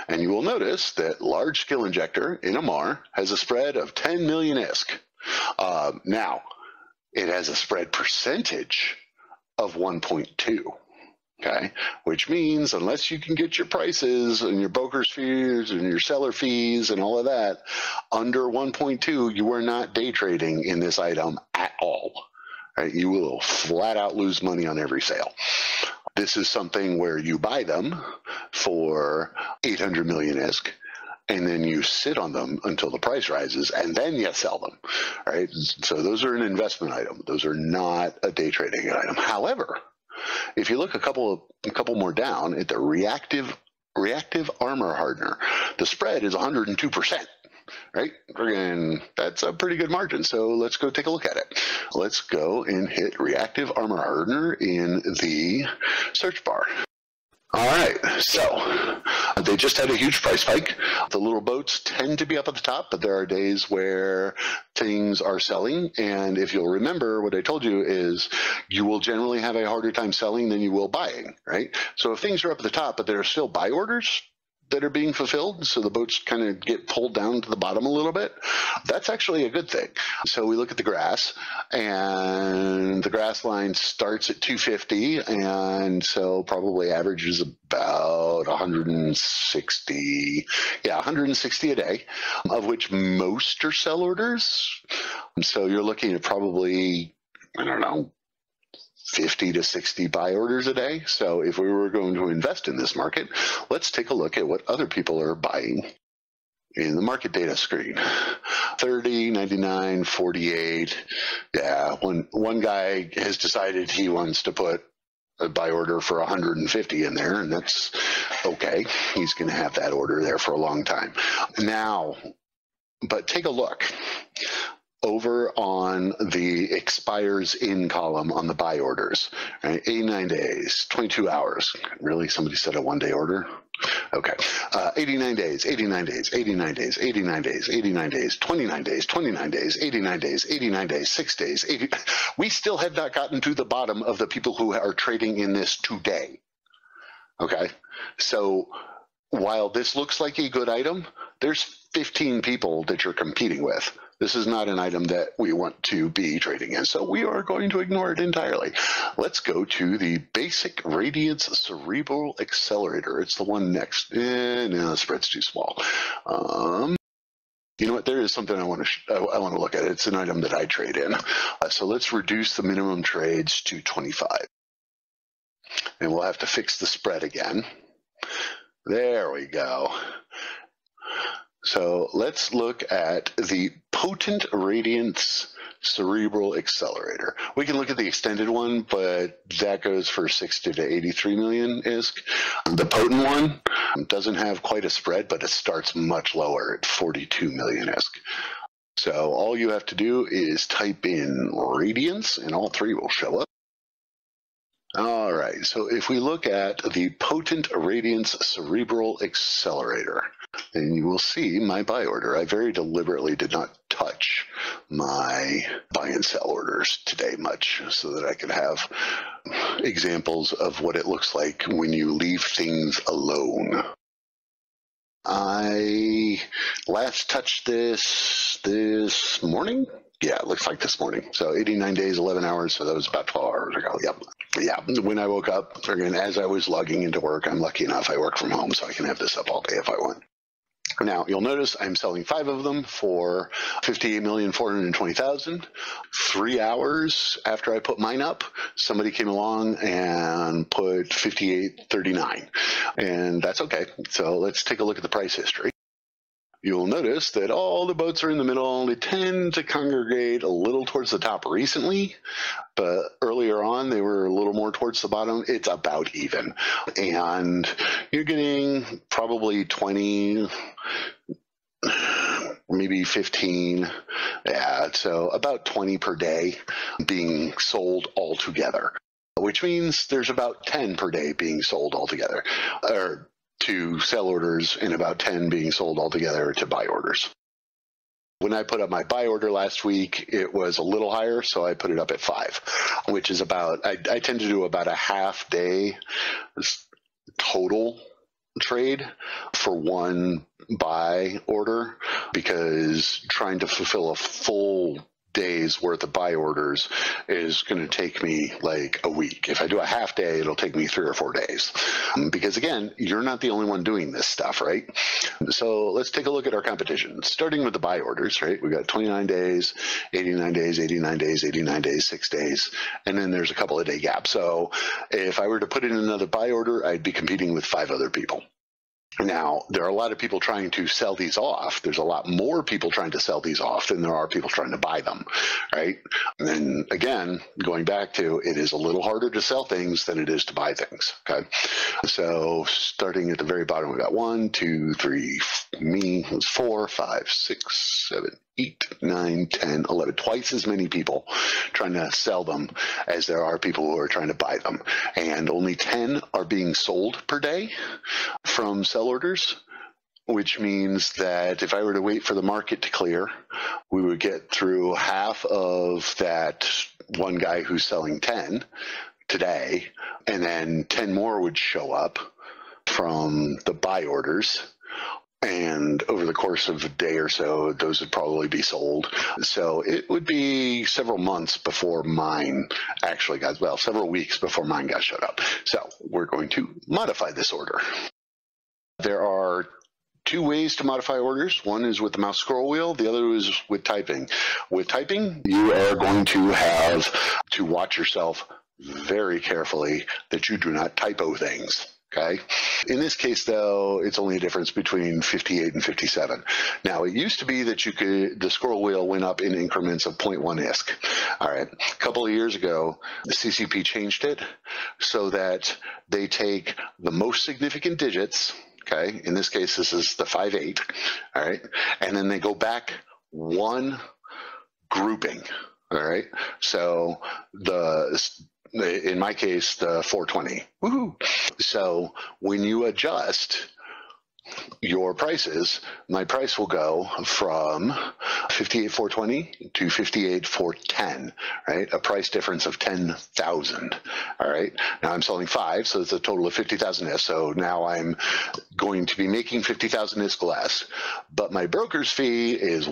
And you will notice that large skill injector in Amarr has a spread of 10 million ISK. Uh, now, it has a spread percentage of 1.2. Okay, which means unless you can get your prices and your broker's fees and your seller fees and all of that under 1.2, you are not day trading in this item at all. Right? You will flat out lose money on every sale. This is something where you buy them for 800 million ISK and then you sit on them until the price rises and then you sell them right? So those are an investment item. Those are not a day trading item. However if you look a couple of a couple more down at the reactive reactive armor hardener the spread is 102% right? And that's a pretty good margin. So let's go take a look at it. Let's go and hit reactive armor hardener in the search bar. All right, so they just had a huge price spike. The little boats tend to be up at the top, but there are days where things are selling. And if you'll remember, what I told you is you will generally have a harder time selling than you will buying, right? So if things are up at the top, but there are still buy orders, that are being fulfilled. So the boats kind of get pulled down to the bottom a little bit. That's actually a good thing. So we look at the grass and the grass line starts at 250. And so probably averages about about 160, yeah, 160 a day, of which most are sell orders. So you're looking at probably, I don't know, 50 to 60 buy orders a day. So if we were going to invest in this market, let's take a look at what other people are buying in the market data screen. 30 99 48 yeah one one guy has decided he wants to put a buy order for 150 in there and that's okay. He's going to have that order there for a long time. Now but take a look over on the expires in column on the buy orders, right? 89 days, 22 hours. Really? Somebody said a one day order? Okay. Uh, 89 days, 89 days, 89 days, 89 days, 89 days, 29 days, 29 days, 89 days, 89 days, six days, 80. We still have not gotten to the bottom of the people who are trading in this today. Okay. So while this looks like a good item, there's 15 people that you're competing with. This is not an item that we want to be trading in, so we are going to ignore it entirely. Let's go to the basic Radiance Cerebral Accelerator. It's the one next. Eh, the spread's too small. Um, you know what? There is something I want to I, I want to look at. It's an item that I trade in. Uh, so let's reduce the minimum trades to 25, and we'll have to fix the spread again. There we go. So let's look at the Potent Radiance Cerebral Accelerator. We can look at the extended one, but that goes for 60 to 83 million ISK. The Potent one doesn't have quite a spread, but it starts much lower at 42 million ISK. So all you have to do is type in Radiance, and all three will show up. All right, so if we look at the Potent Radiance Cerebral Accelerator, and you will see my buy order. I very deliberately did not touch my buy and sell orders today much so that I could have examples of what it looks like when you leave things alone. I last touched this this morning. Yeah, it looks like this morning. So 89 days, 11 hours. So that was about 12 hours ago. Yep. Yeah. When I woke up, again, as I was logging into work, I'm lucky enough I work from home, so I can have this up all day if I want. Now you'll notice I'm selling five of them for fifty-eight million four hundred twenty thousand. Three hours after I put mine up, somebody came along and put fifty-eight thirty-nine, and that's okay. So let's take a look at the price history you'll notice that all the boats are in the middle. They tend to congregate a little towards the top recently, but earlier on they were a little more towards the bottom. It's about even. And you're getting probably 20, maybe 15. Yeah, so about 20 per day being sold altogether which means there's about 10 per day being sold altogether, or to sell orders and about 10 being sold altogether to buy orders. When I put up my buy order last week, it was a little higher, so I put it up at five, which is about, I, I tend to do about a half day total trade for one buy order because trying to fulfill a full days worth of buy orders is going to take me like a week. If I do a half day, it'll take me three or four days. Um, because again, you're not the only one doing this stuff, right? So let's take a look at our competition. Starting with the buy orders, right? We've got 29 days, 89 days, 89 days, 89 days, six days, and then there's a couple of day gaps. So if I were to put in another buy order, I'd be competing with five other people. Now, there are a lot of people trying to sell these off. There's a lot more people trying to sell these off than there are people trying to buy them, right? And again, going back to it is a little harder to sell things than it is to buy things, okay? So starting at the very bottom, we got one, two, three, me four, five, six, seven, eight, nine, ten, eleven, twice as many people trying to sell them as there are people who are trying to buy them. And only 10 are being sold per day from sell orders, which means that if I were to wait for the market to clear, we would get through half of that one guy who's selling 10 today, and then 10 more would show up from the buy orders and over the course of a day or so, those would probably be sold. So it would be several months before mine actually got, well, several weeks before mine got shut up. So we're going to modify this order. there are two ways to modify orders. One is with the mouse scroll wheel, the other is with typing. With typing, you are going to have to watch yourself very carefully that you do not typo things. Okay. In this case, though, it's only a difference between 58 and 57. Now, it used to be that you could, the scroll wheel went up in increments of 0.1 ISK. All right. A couple of years ago, the CCP changed it so that they take the most significant digits. Okay. In this case, this is the 5 8. All right. And then they go back one grouping. All right. So the in my case, the 420. Woohoo! So when you adjust your prices, my price will go from 58,420 to 58,410, right? A price difference of 10,000. All right. Now I'm selling five, so it's a total of 50,000 ISK. So now I'm going to be making 50,000 ISK less, but my broker's fee is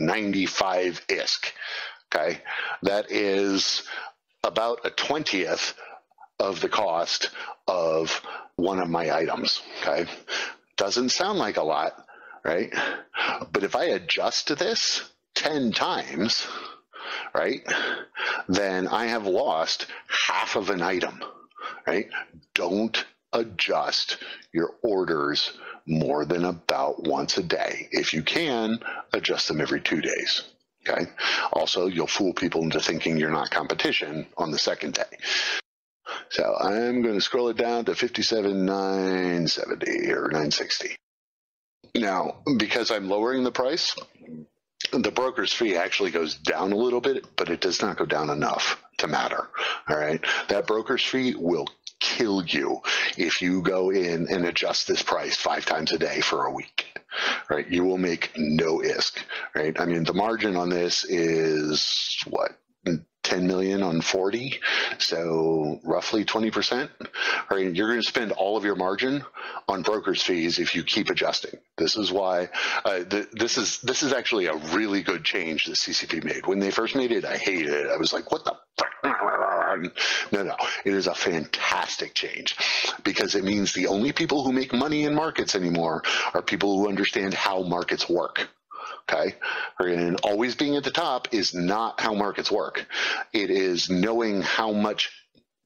1,138,995 ISK. Okay. That is about a 20th of the cost of one of my items. Okay. Doesn't sound like a lot, right? But if I adjust this 10 times, right, then I have lost half of an item, right? Don't adjust your orders more than about once a day. If you can, adjust them every two days. Okay. Also, you'll fool people into thinking you're not competition on the second day. So I'm going to scroll it down to 57,970 or 960. Now, because I'm lowering the price, the broker's fee actually goes down a little bit, but it does not go down enough to matter. All right. That broker's fee will kill you if you go in and adjust this price five times a day for a week right? You will make no ISK, right? I mean, the margin on this is what 10 million on 40 so roughly 20% right you're going to spend all of your margin on brokers fees if you keep adjusting. This is why uh, th- this is this is actually a really good change that ccp made. When they first made it i hated it. I was like what the fuck? No no. It is a fantastic change because it means the only people who make money in markets anymore are people who understand how markets work Okay. And always being at the top is not how markets work. It is knowing how much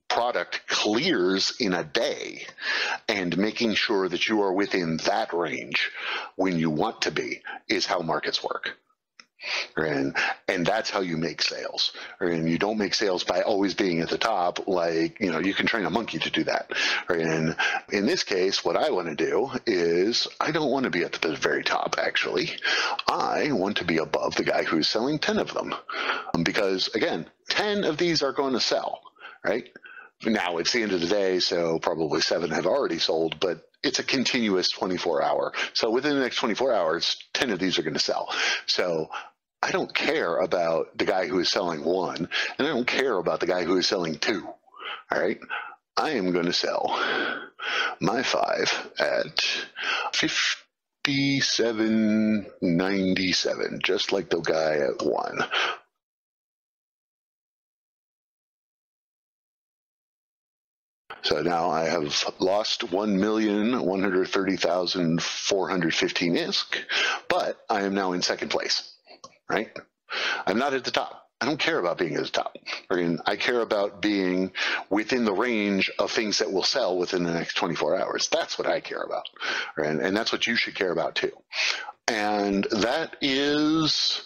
product clears in a day and making sure that you are within that range when you want to be is how markets work and and that's how you make sales. And you don't make sales by always being at the top like you know you can train a monkey to do that. And in this case what i want to do is i don't want to be at the very top actually. I want to be above the guy who's selling 10 of them. Um, because again 10 of these are going to sell right? Now it's the end of the day so probably seven have already sold but it's a continuous 24 hour. So within the next 24 hours, 10 of these are going to sell. So I don't care about the guy who is selling one, and I don't care about the guy who is selling two. All right. I am going to sell my five at 57.97, just like the guy at one. So now I have lost 1,130,415 ISK, but I am now in second place right? I'm not at the top. I don't care about being at the top. I mean, I care about being within the range of things that will sell within the next 24 hours. That's what I care about. And, and that's what you should care about too. And that is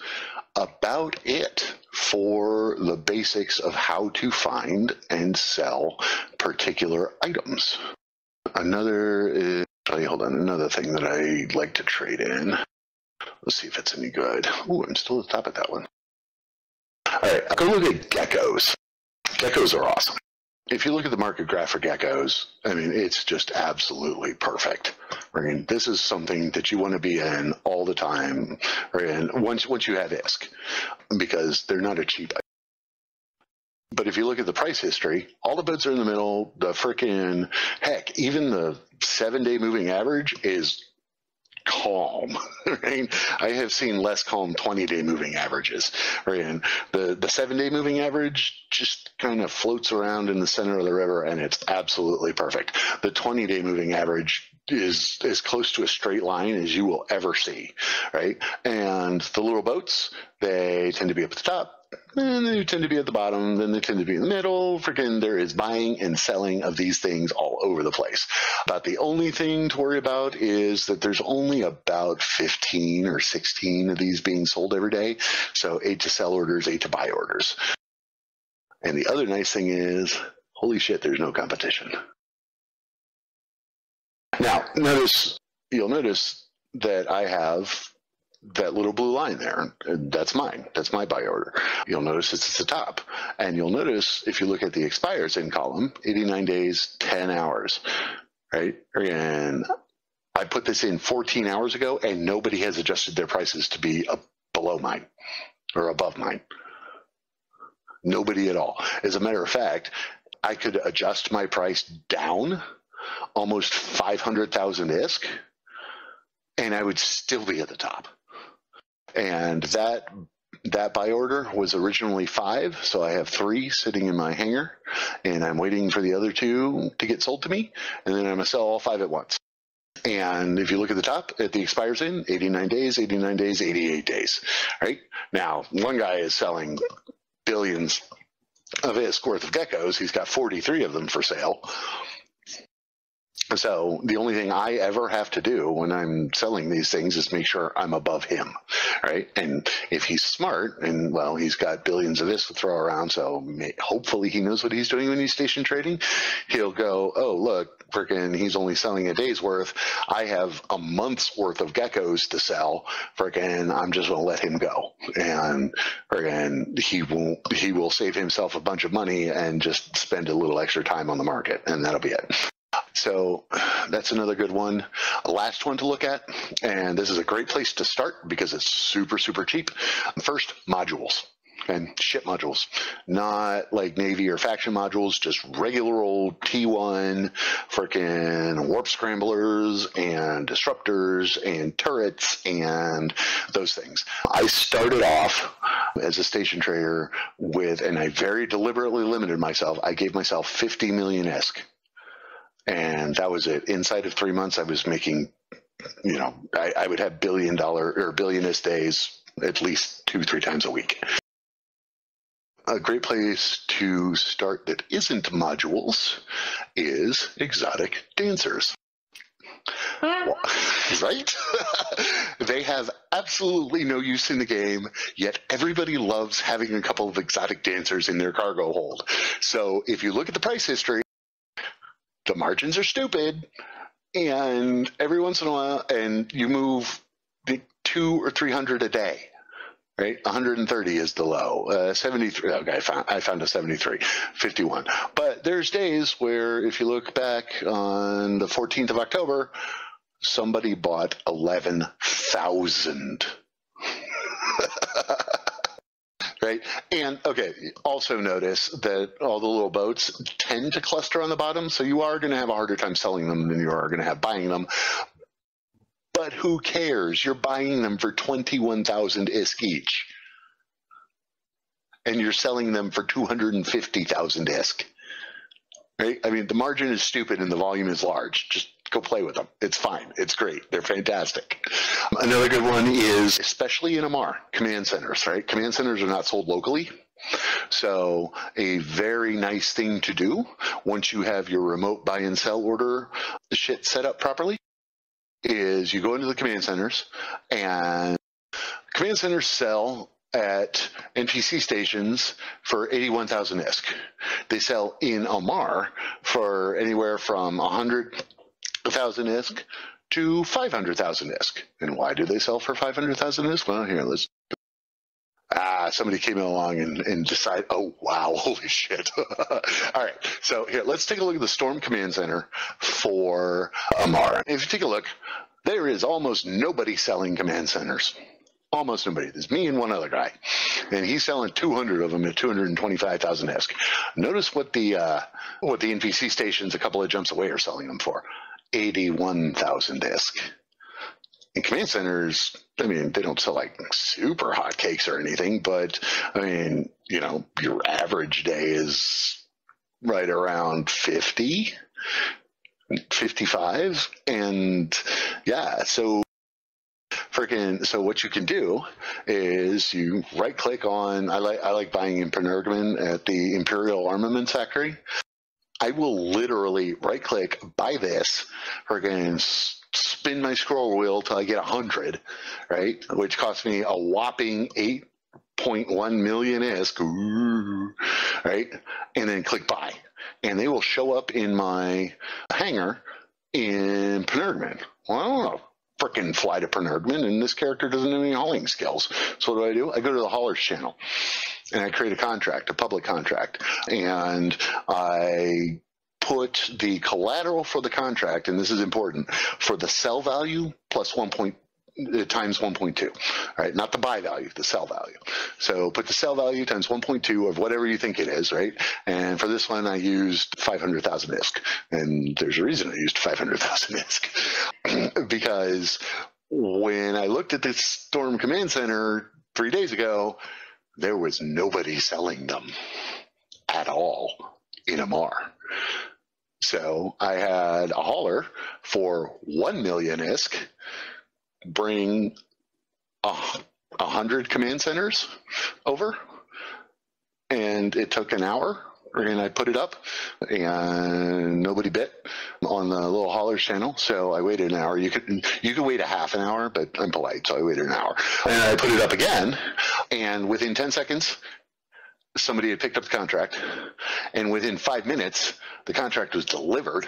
about it for the basics of how to find and sell particular items. Another, is, oh, hold on, another thing that I like to trade in. Let's see if it's any good. Ooh, I'm still at the top of that one. All right, I go look at geckos. Geckos are awesome. If you look at the market graph for geckos, I mean, it's just absolutely perfect. I mean, this is something that you want to be in all the time, and once once you have ISK, because they're not a cheap. But if you look at the price history, all the bids are in the middle. The freaking heck, even the seven day moving average is calm. Right? I have seen less calm 20 day moving averages. Right? And the, the seven day moving average just kind of floats around in the center of the river and it's absolutely perfect. The 20 day moving average is as close to a straight line as you will ever see, right? And the little boats, they tend to be up at the top, and they tend to be at the bottom, then they tend to be in the middle. Freaking, there is buying and selling of these things all over the place. About the only thing to worry about is that there's only about 15 or 16 of these being sold every day. So eight to sell orders, eight to buy orders. And the other nice thing is, holy shit, there's no competition. Now, notice, you'll notice that I have that little blue line there. That's mine. That's my buy order. You'll notice it's at the top. And you'll notice if you look at the expires in column, 89 days, 10 hours, right? And I put this in 14 hours ago and nobody has adjusted their prices to be below mine or above mine. Nobody at all. As a matter of fact, I could adjust my price down almost 500,000 ISK, and I would still be at the top. And that that buy order was originally five, so I have three sitting in my hangar, and I'm waiting for the other two to get sold to me, and then I'm gonna sell all five at once. And if you look at the top, at the expires in 89 days, 89 days, 88 days. Right now, one guy is selling billions of ISK worth of geckos. He's got 43 of them for sale. So the only thing I ever have to do when I'm selling these things is make sure I'm above him, right? And if he's smart and well, he's got billions of this to throw around, so hopefully he knows what he's doing when he's station trading. He'll go, oh look, freaking, he's only selling a day's worth. I have a month's worth of geckos to sell. Freaking, I'm just gonna let him go, and freaking, he will he will save himself a bunch of money and just spend a little extra time on the market, and that'll be it. So that's another good one. A last one to look at, and this is a great place to start because it's super, super cheap. First, modules and ship modules, not like Navy or faction modules, just regular old T1 freaking warp scramblers and disruptors and turrets and those things. I started off as a station trader with, and I very deliberately limited myself. I gave myself 50 million ISK and that was it. Inside of three months, I was making, you know, I, I would have billion dollar or billion ISK days at least two, three times a week. A great place to start that isn't modules is exotic dancers. right? they have absolutely no use in the game, yet everybody loves having a couple of exotic dancers in their cargo hold. So if you look at the price history, the margins are stupid, and every once in a while, and you move two or three hundred a day. Right, 130 is the low. Uh, 73. Okay, I found I found a 73, 51. But there's days where, if you look back on the 14th of October, somebody bought 11,000 right? And okay, also notice that all the little boats tend to cluster on the bottom, so you are going to have a harder time selling them than you are going to have buying them. But who cares? You're buying them for 21,000 ISK each. And you're selling them for 250,000 ISK. Right? I mean, the margin is stupid and the volume is large. Just go play with them. It's fine. It's great. They're fantastic. Another good one is, especially in Amarr, command centers, right? Command centers are not sold locally. So a very nice thing to do once you have your remote buy and sell order shit set up properly is you go into the command centers and command centers sell at NPC stations for 81,000 ISK. They sell in Amarr for anywhere from 100 thousand ISK to 500,000 ISK. And why do they sell for 500,000 ISK? Well, here, let's. Ah, somebody came along and, and decided, oh, wow, holy shit. All right, so here, let's take a look at the Storm Command Center for Amarr. If you take a look, there is almost nobody selling command centers. Almost nobody. There's me and one other guy, and he's selling 200 of them at 225,000 ISK. Notice what the uh, what the NPC stations a couple of jumps away are selling them for. 81,000 ISK. in command centers, I mean, they don't sell like super hot cakes or anything, but I mean, you know, your average day is right around 50, 55. And yeah, so freaking so what you can do is you right click on I like I like buying in Penirgman at the Imperial Armaments Factory. I will literally right click buy this, or freaking spin my scroll wheel till I get 100, right? Which costs me a whopping 8.1 million ISK, right? And then click buy. And they will show up in my hangar in Penirgman. Well, I don't know freaking fly to Penirgman, and this character doesn't have any hauling skills. So what do I do? I go to the haulers channel and I create a contract, a public contract, and I put the collateral for the contract, and this is important, for the sell value plus one point uh, Uh, times 1.2, right? Not the buy value, the sell value. So put the sell value times 1.2 of whatever you think it is, right? And for this one, I used 500,000 ISK. And there's a reason I used 500,000 ISK because when I looked at this Storm Command Center three days ago, there was nobody selling them at all in Amarr. So I had a hauler for 1 million ISK bring a, a hundred command centers over and it took an hour and I put it up and nobody bit on the little haulers channel. So I waited an hour. You could you could wait a half an hour, but I'm polite, so I waited an hour. And I put it up again, and within 10 seconds, somebody had picked up the contract, and within five minutes, the contract was delivered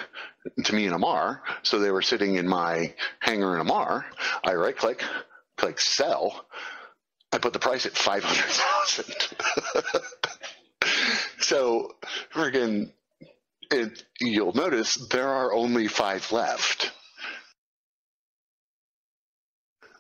to me in Amarr. So they were sitting in my hangar in Amarr. I right click, click sell. I put the price at five hundred thousand. so, friggin', it, you'll notice there are only five left.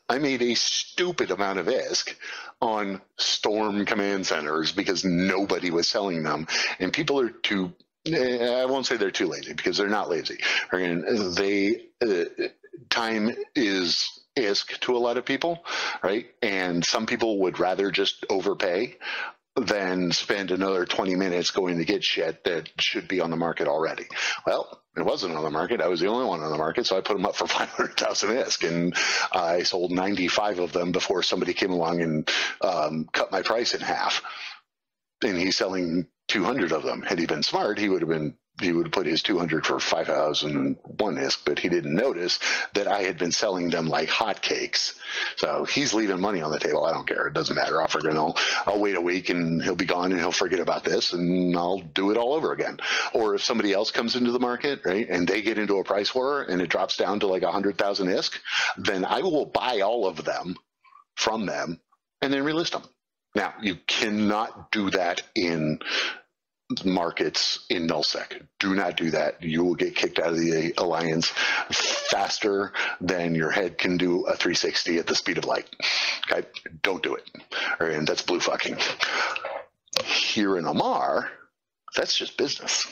I made a stupid amount of ISK on Storm command centers because nobody was selling them, and people are too. Eh, I won't say they're too lazy because they're not lazy. They uh, time is ISK to a lot of people, right? And some people would rather just overpay than spend another 20 minutes going to get shit that should be on the market already. Well, it wasn't on the market. I was the only one on the market, so I put them up for 500,000 ISK, and I sold 95 of them before somebody came along and um, cut my price in half. And he's selling 200 of them. Had he been smart, he would have been he would put his 200 for 5,001 ISK, but he didn't notice that I had been selling them like hotcakes. So he's leaving money on the table. I don't care. It doesn't matter. I'll forget. I'll, I'll wait a week and he'll be gone and he'll forget about this and I'll do it all over again. Or if somebody else comes into the market, right, and they get into a price war and it drops down to like 100,000 ISK, then I will buy all of them from them and then relist them. Now, you cannot do that in markets in nullsec. Do not do that. You will get kicked out of the alliance faster than your head can do a 360 at the speed of light. Okay, don't do it. And that's blue fucking. Here in Amarr, that's just business,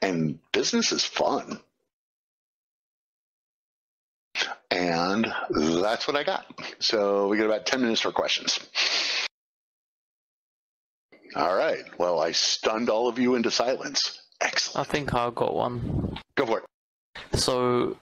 and business is fun. And that's what I got. So we got about 10 minutes for questions. All right. Well, I stunned all of you into silence. Excellent. I think I got one. Go for it. So,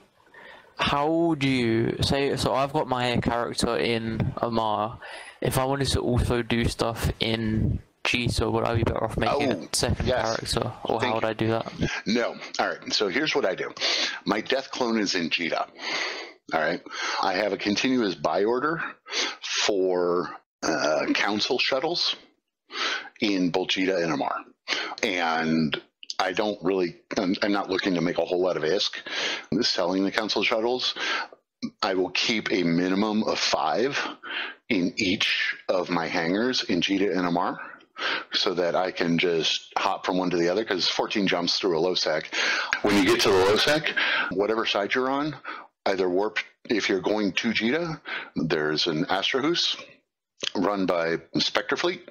how do you say? So, I've got my character in Amarr. If I wanted to also do stuff in Jita, would I be better off making oh, a second yes. character, or how would I do that? No. All right. So here's what I do. My death clone is in Jita. All right. I have a continuous buy order for uh, council shuttles in both Jita and Amarr. And I don't really, I'm, I'm, not looking to make a whole lot of ISK selling the council shuttles. I will keep a minimum of five in each of my hangars in Jita and Amarr so that I can just hop from one to the other because 14 jumps through a low sec. When you get to the low sec, whatever side you're on, either warp, if you're going to Jita, there's an Astrahus run by Spectre Fleet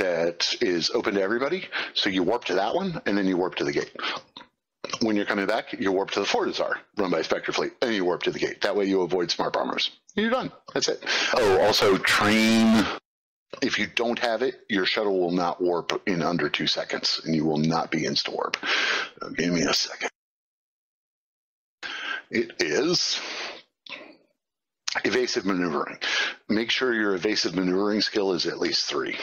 that is open to everybody. So you warp to that one, and then you warp to the gate. When you're coming back, you warp to the Fortizar, run by Spectre Fleet, and you warp to the gate. That way you avoid smart bombers. You're done. That's it. Oh, also train. If you don't have it, your shuttle will not warp in under two seconds, and you will not be insta warp. Uh, give me a second. It is evasive maneuvering. Make sure your evasive maneuvering skill is at least three.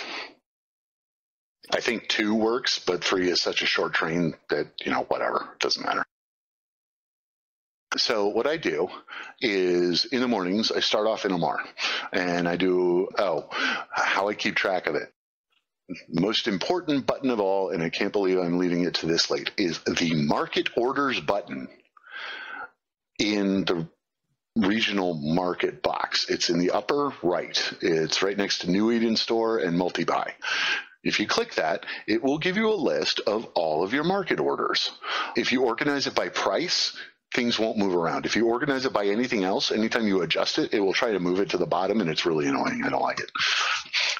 I think two works, but three is such a short train that, you know, whatever, doesn't matter. So what I do is in the mornings, I start off in Amarr and I do, oh, how I keep track of it. Most important button of all, and I can't believe I'm leaving it to this late, is the market orders button in the regional market box. It's in the upper right. It's right next to New Eden Store and Multi-Buy. If you click that, it will give you a list of all of your market orders. If you organize it by price, things won't move around. If you organize it by anything else, anytime you adjust it, it will try to move it to the bottom and it's really annoying. I don't like it.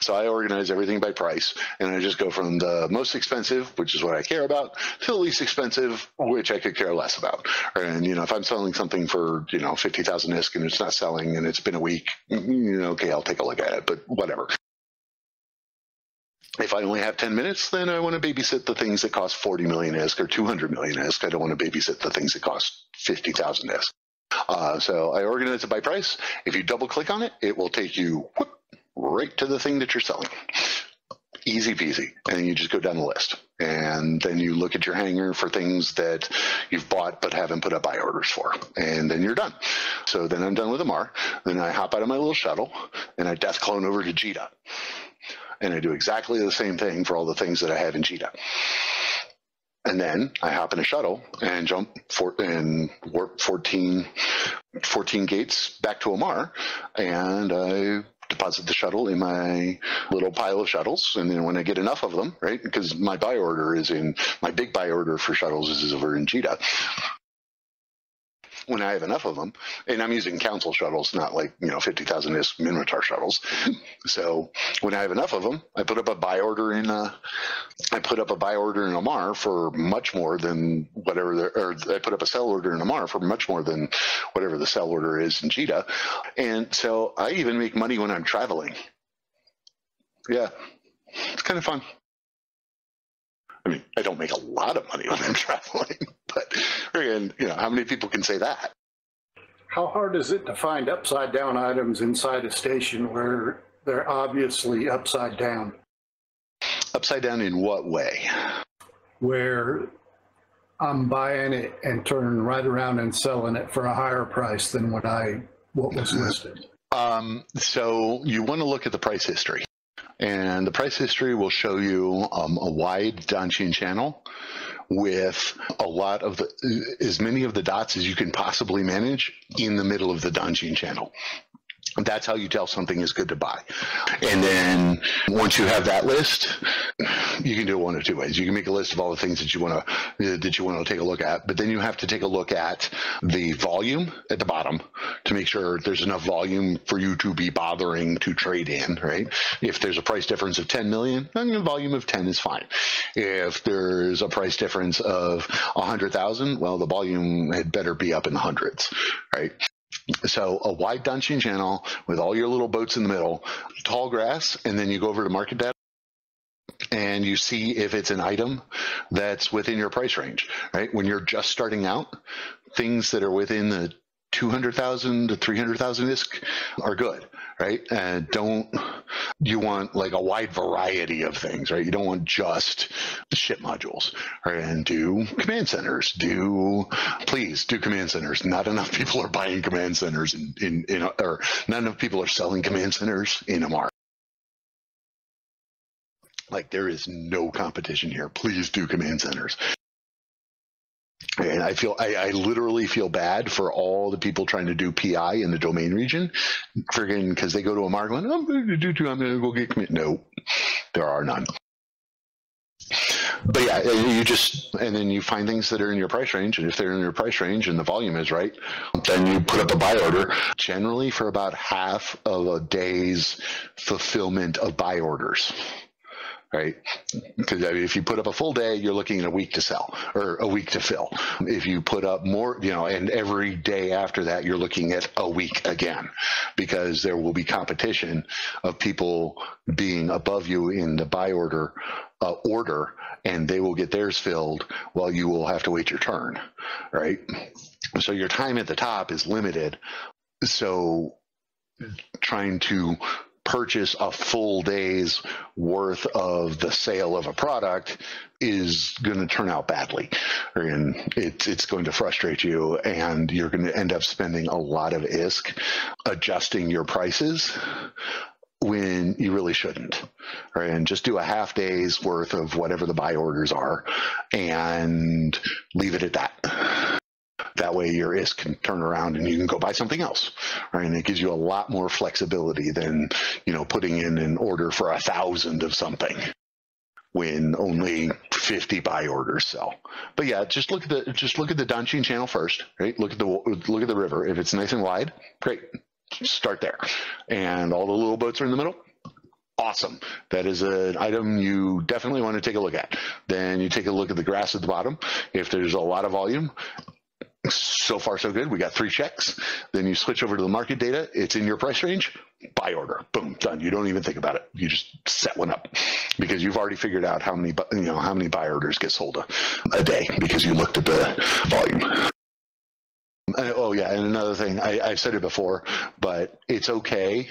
So I organize everything by price and I just go from the most expensive, which is what I care about, to the least expensive, which I could care less about. And, you know, if I'm selling something for, you know, 50,000 ISK and it's not selling and it's been a week, you know, okay, I'll take a look at it, but whatever. If I only have 10 minutes, then I want to babysit the things that cost 40 million ISK or 200 million ISK. I don't want to babysit the things that cost 50,000 ISK. Uh, so I organize it by price. If you double click on it, it will take you whoop, right to the thing that you're selling. Easy peasy. And you just go down the list. And then you look at your hanger for things that you've bought but haven't put up buy orders for. And then you're done. So then I'm done with Amarr. Then I hop out of my little shuttle and I death clone over to Jita and I do exactly the same thing for all the things that I have in Jita. And then I hop in a shuttle and jump for, and warp 14, 14 gates back to Amarr, and I deposit the shuttle in my little pile of shuttles. And then when I get enough of them, right, because my buy order is in, my big buy order for shuttles is over in Jita when I have enough of them, and I'm using council shuttles, not like you know fifty thousand ISK Minmatar shuttles. so when I have enough of them, I put up a buy order in. Uh, I put up a buy order in Amarr for much more than whatever, the, or I put up a sell order in Amarr for much more than whatever the sell order is in Jita, and so I even make money when I'm traveling. Yeah, it's kind of fun. I mean, I don't make a lot of money when I'm traveling, but and you know, how many people can say that? How hard is it to find upside down items inside a station where they're obviously upside down? Upside down in what way? Where I'm buying it and turning right around and selling it for a higher price than what I what was listed. Um, so you want to look at the price history. And the price history will show you um, a wide Donchian channel with a lot of the, as many of the dots as you can possibly manage in the middle of the Donchian channel. That's how you tell something is good to buy. And then once you have that list, you can do it one of two ways. You can make a list of all the things that you want to that you want to take a look at, but then you have to take a look at the volume at the bottom to make sure there's enough volume for you to be bothering to trade in, right? If there's a price difference of 10 million, then a volume of 10 is fine. If there's a price difference of 100,000, well, the volume had better be up in the hundreds, right? So a wide Donchian channel with all your little boats in the middle, tall grass, and then you go over to market data and you see if it's an item that's within your price range, right? When you're just starting out, things that are within the 200,000 to 300,000 ISK are good, right? And don't, you want like a wide variety of things, right? You don't want just the ship modules, right? And do command centers, do, please do command centers. Not enough people are buying command centers in, in, in or not enough people are selling command centers in a market Like there is no competition here. Please do command centers. And I feel, I, I, literally feel bad for all the people trying to do PI in the domain region, friggin' because they go to a market I'm going to do two, I'm going to go get commit. No, there are none. But yeah, you just, and then you find things that are in your price range. And if they're in your price range and the volume is right, then you put up a buy order generally for about half of a day's fulfillment of buy orders right? Because I mean, if you put up a full day, you're looking at a week to sell or a week to fill. If you put up more, you know, and every day after that, you're looking at a week again, because there will be competition of people being above you in the buy order uh, order, and they will get theirs filled while you will have to wait your turn, right? So your time at the top is limited. So trying to purchase a full day's worth of the sale of a product is going to turn out badly. And it's it's going to frustrate you and you're going to end up spending a lot of isk adjusting your prices when you really shouldn't. Right and just do a half day's worth of whatever the buy orders are and leave it at that that way your ISK can turn around and you can go buy something else, right? And it gives you a lot more flexibility than, you know, putting in an order for a thousand of something when only 50 buy orders sell. But yeah, just look at the just look at the Donchian channel first, right? Look at the look at the river. If it's nice and wide, great. Start there. And all the little boats are in the middle. Awesome. That is an item you definitely want to take a look at. Then you take a look at the grass at the bottom. If there's a lot of volume, so far so good. We got three checks. Then you switch over to the market data. It's in your price range. Buy order. Boom, done. You don't even think about it. You just set one up because you've already figured out how many you know how many buy orders get sold a, a day because you looked at the volume. Oh yeah, and another thing, I, I've said it before, but it's okay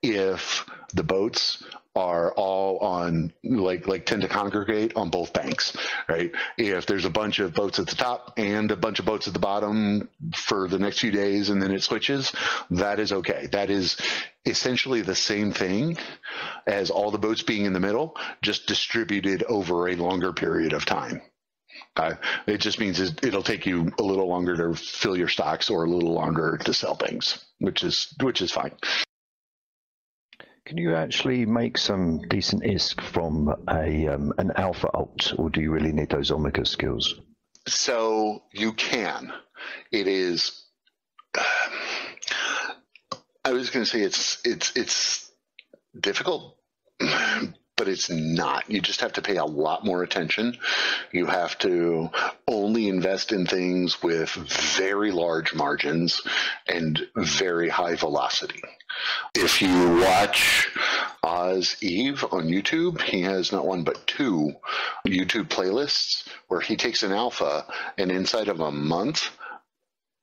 if the boats are all on like like tend to congregate on both banks, right? If there's a bunch of boats at the top and a bunch of boats at the bottom for the next few days and then it switches, that is okay. That is essentially the same thing as all the boats being in the middle, just distributed over a longer period of time. Uh, it just means it'll take you a little longer to fill your stocks or a little longer to sell things, which is which is fine. Can you actually make some decent ISK from a um, an alpha alt, or do you really need those omega skills? So you can. It is. Uh, I was going to say it's it's it's difficult, but it's not. You just have to pay a lot more attention. You have to only invest in things with very large margins and very high velocity. If you watch Oz Eve on YouTube, he has not one but two YouTube playlists where he takes an alpha and inside of a month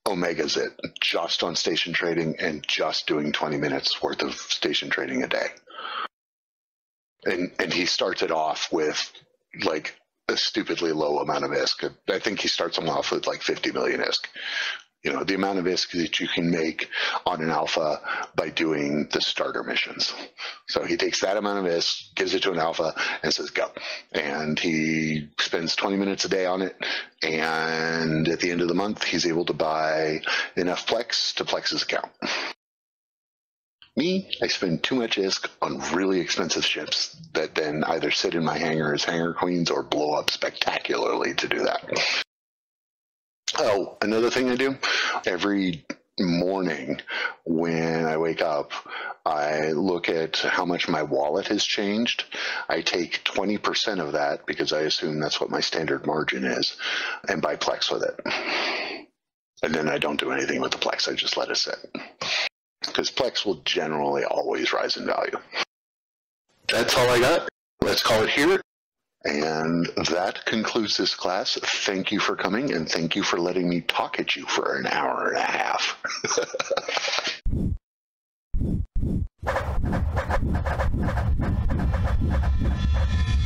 omegas it just on station trading and just doing 20 minutes worth of station trading a day and and he starts it off with like a stupidly low amount of ISK. I think he starts them off with like 50 million ISK. You know, the amount of ISK that you can make on an alpha by doing the starter missions. So he takes that amount of ISK, gives it to an alpha, and says, go. And he spends 20 minutes a day on it. And at the end of the month, he's able to buy enough Plex to Plex his account. Me, I spend too much ISK on really expensive ships that then either sit in my hangar as hangar queens or blow up spectacularly to do that. Oh, another thing I do every morning when I wake up, I look at how much my wallet has changed. I take 20% of that because I assume that's what my standard margin is and buy Plex with it. And then I don't do anything with the Plex, I just let it sit because Plex will generally always rise in value. That's all I got. Let's call it here. And that concludes this class. Thank you for coming and thank you for letting me talk at you for an hour and a half. Thank you.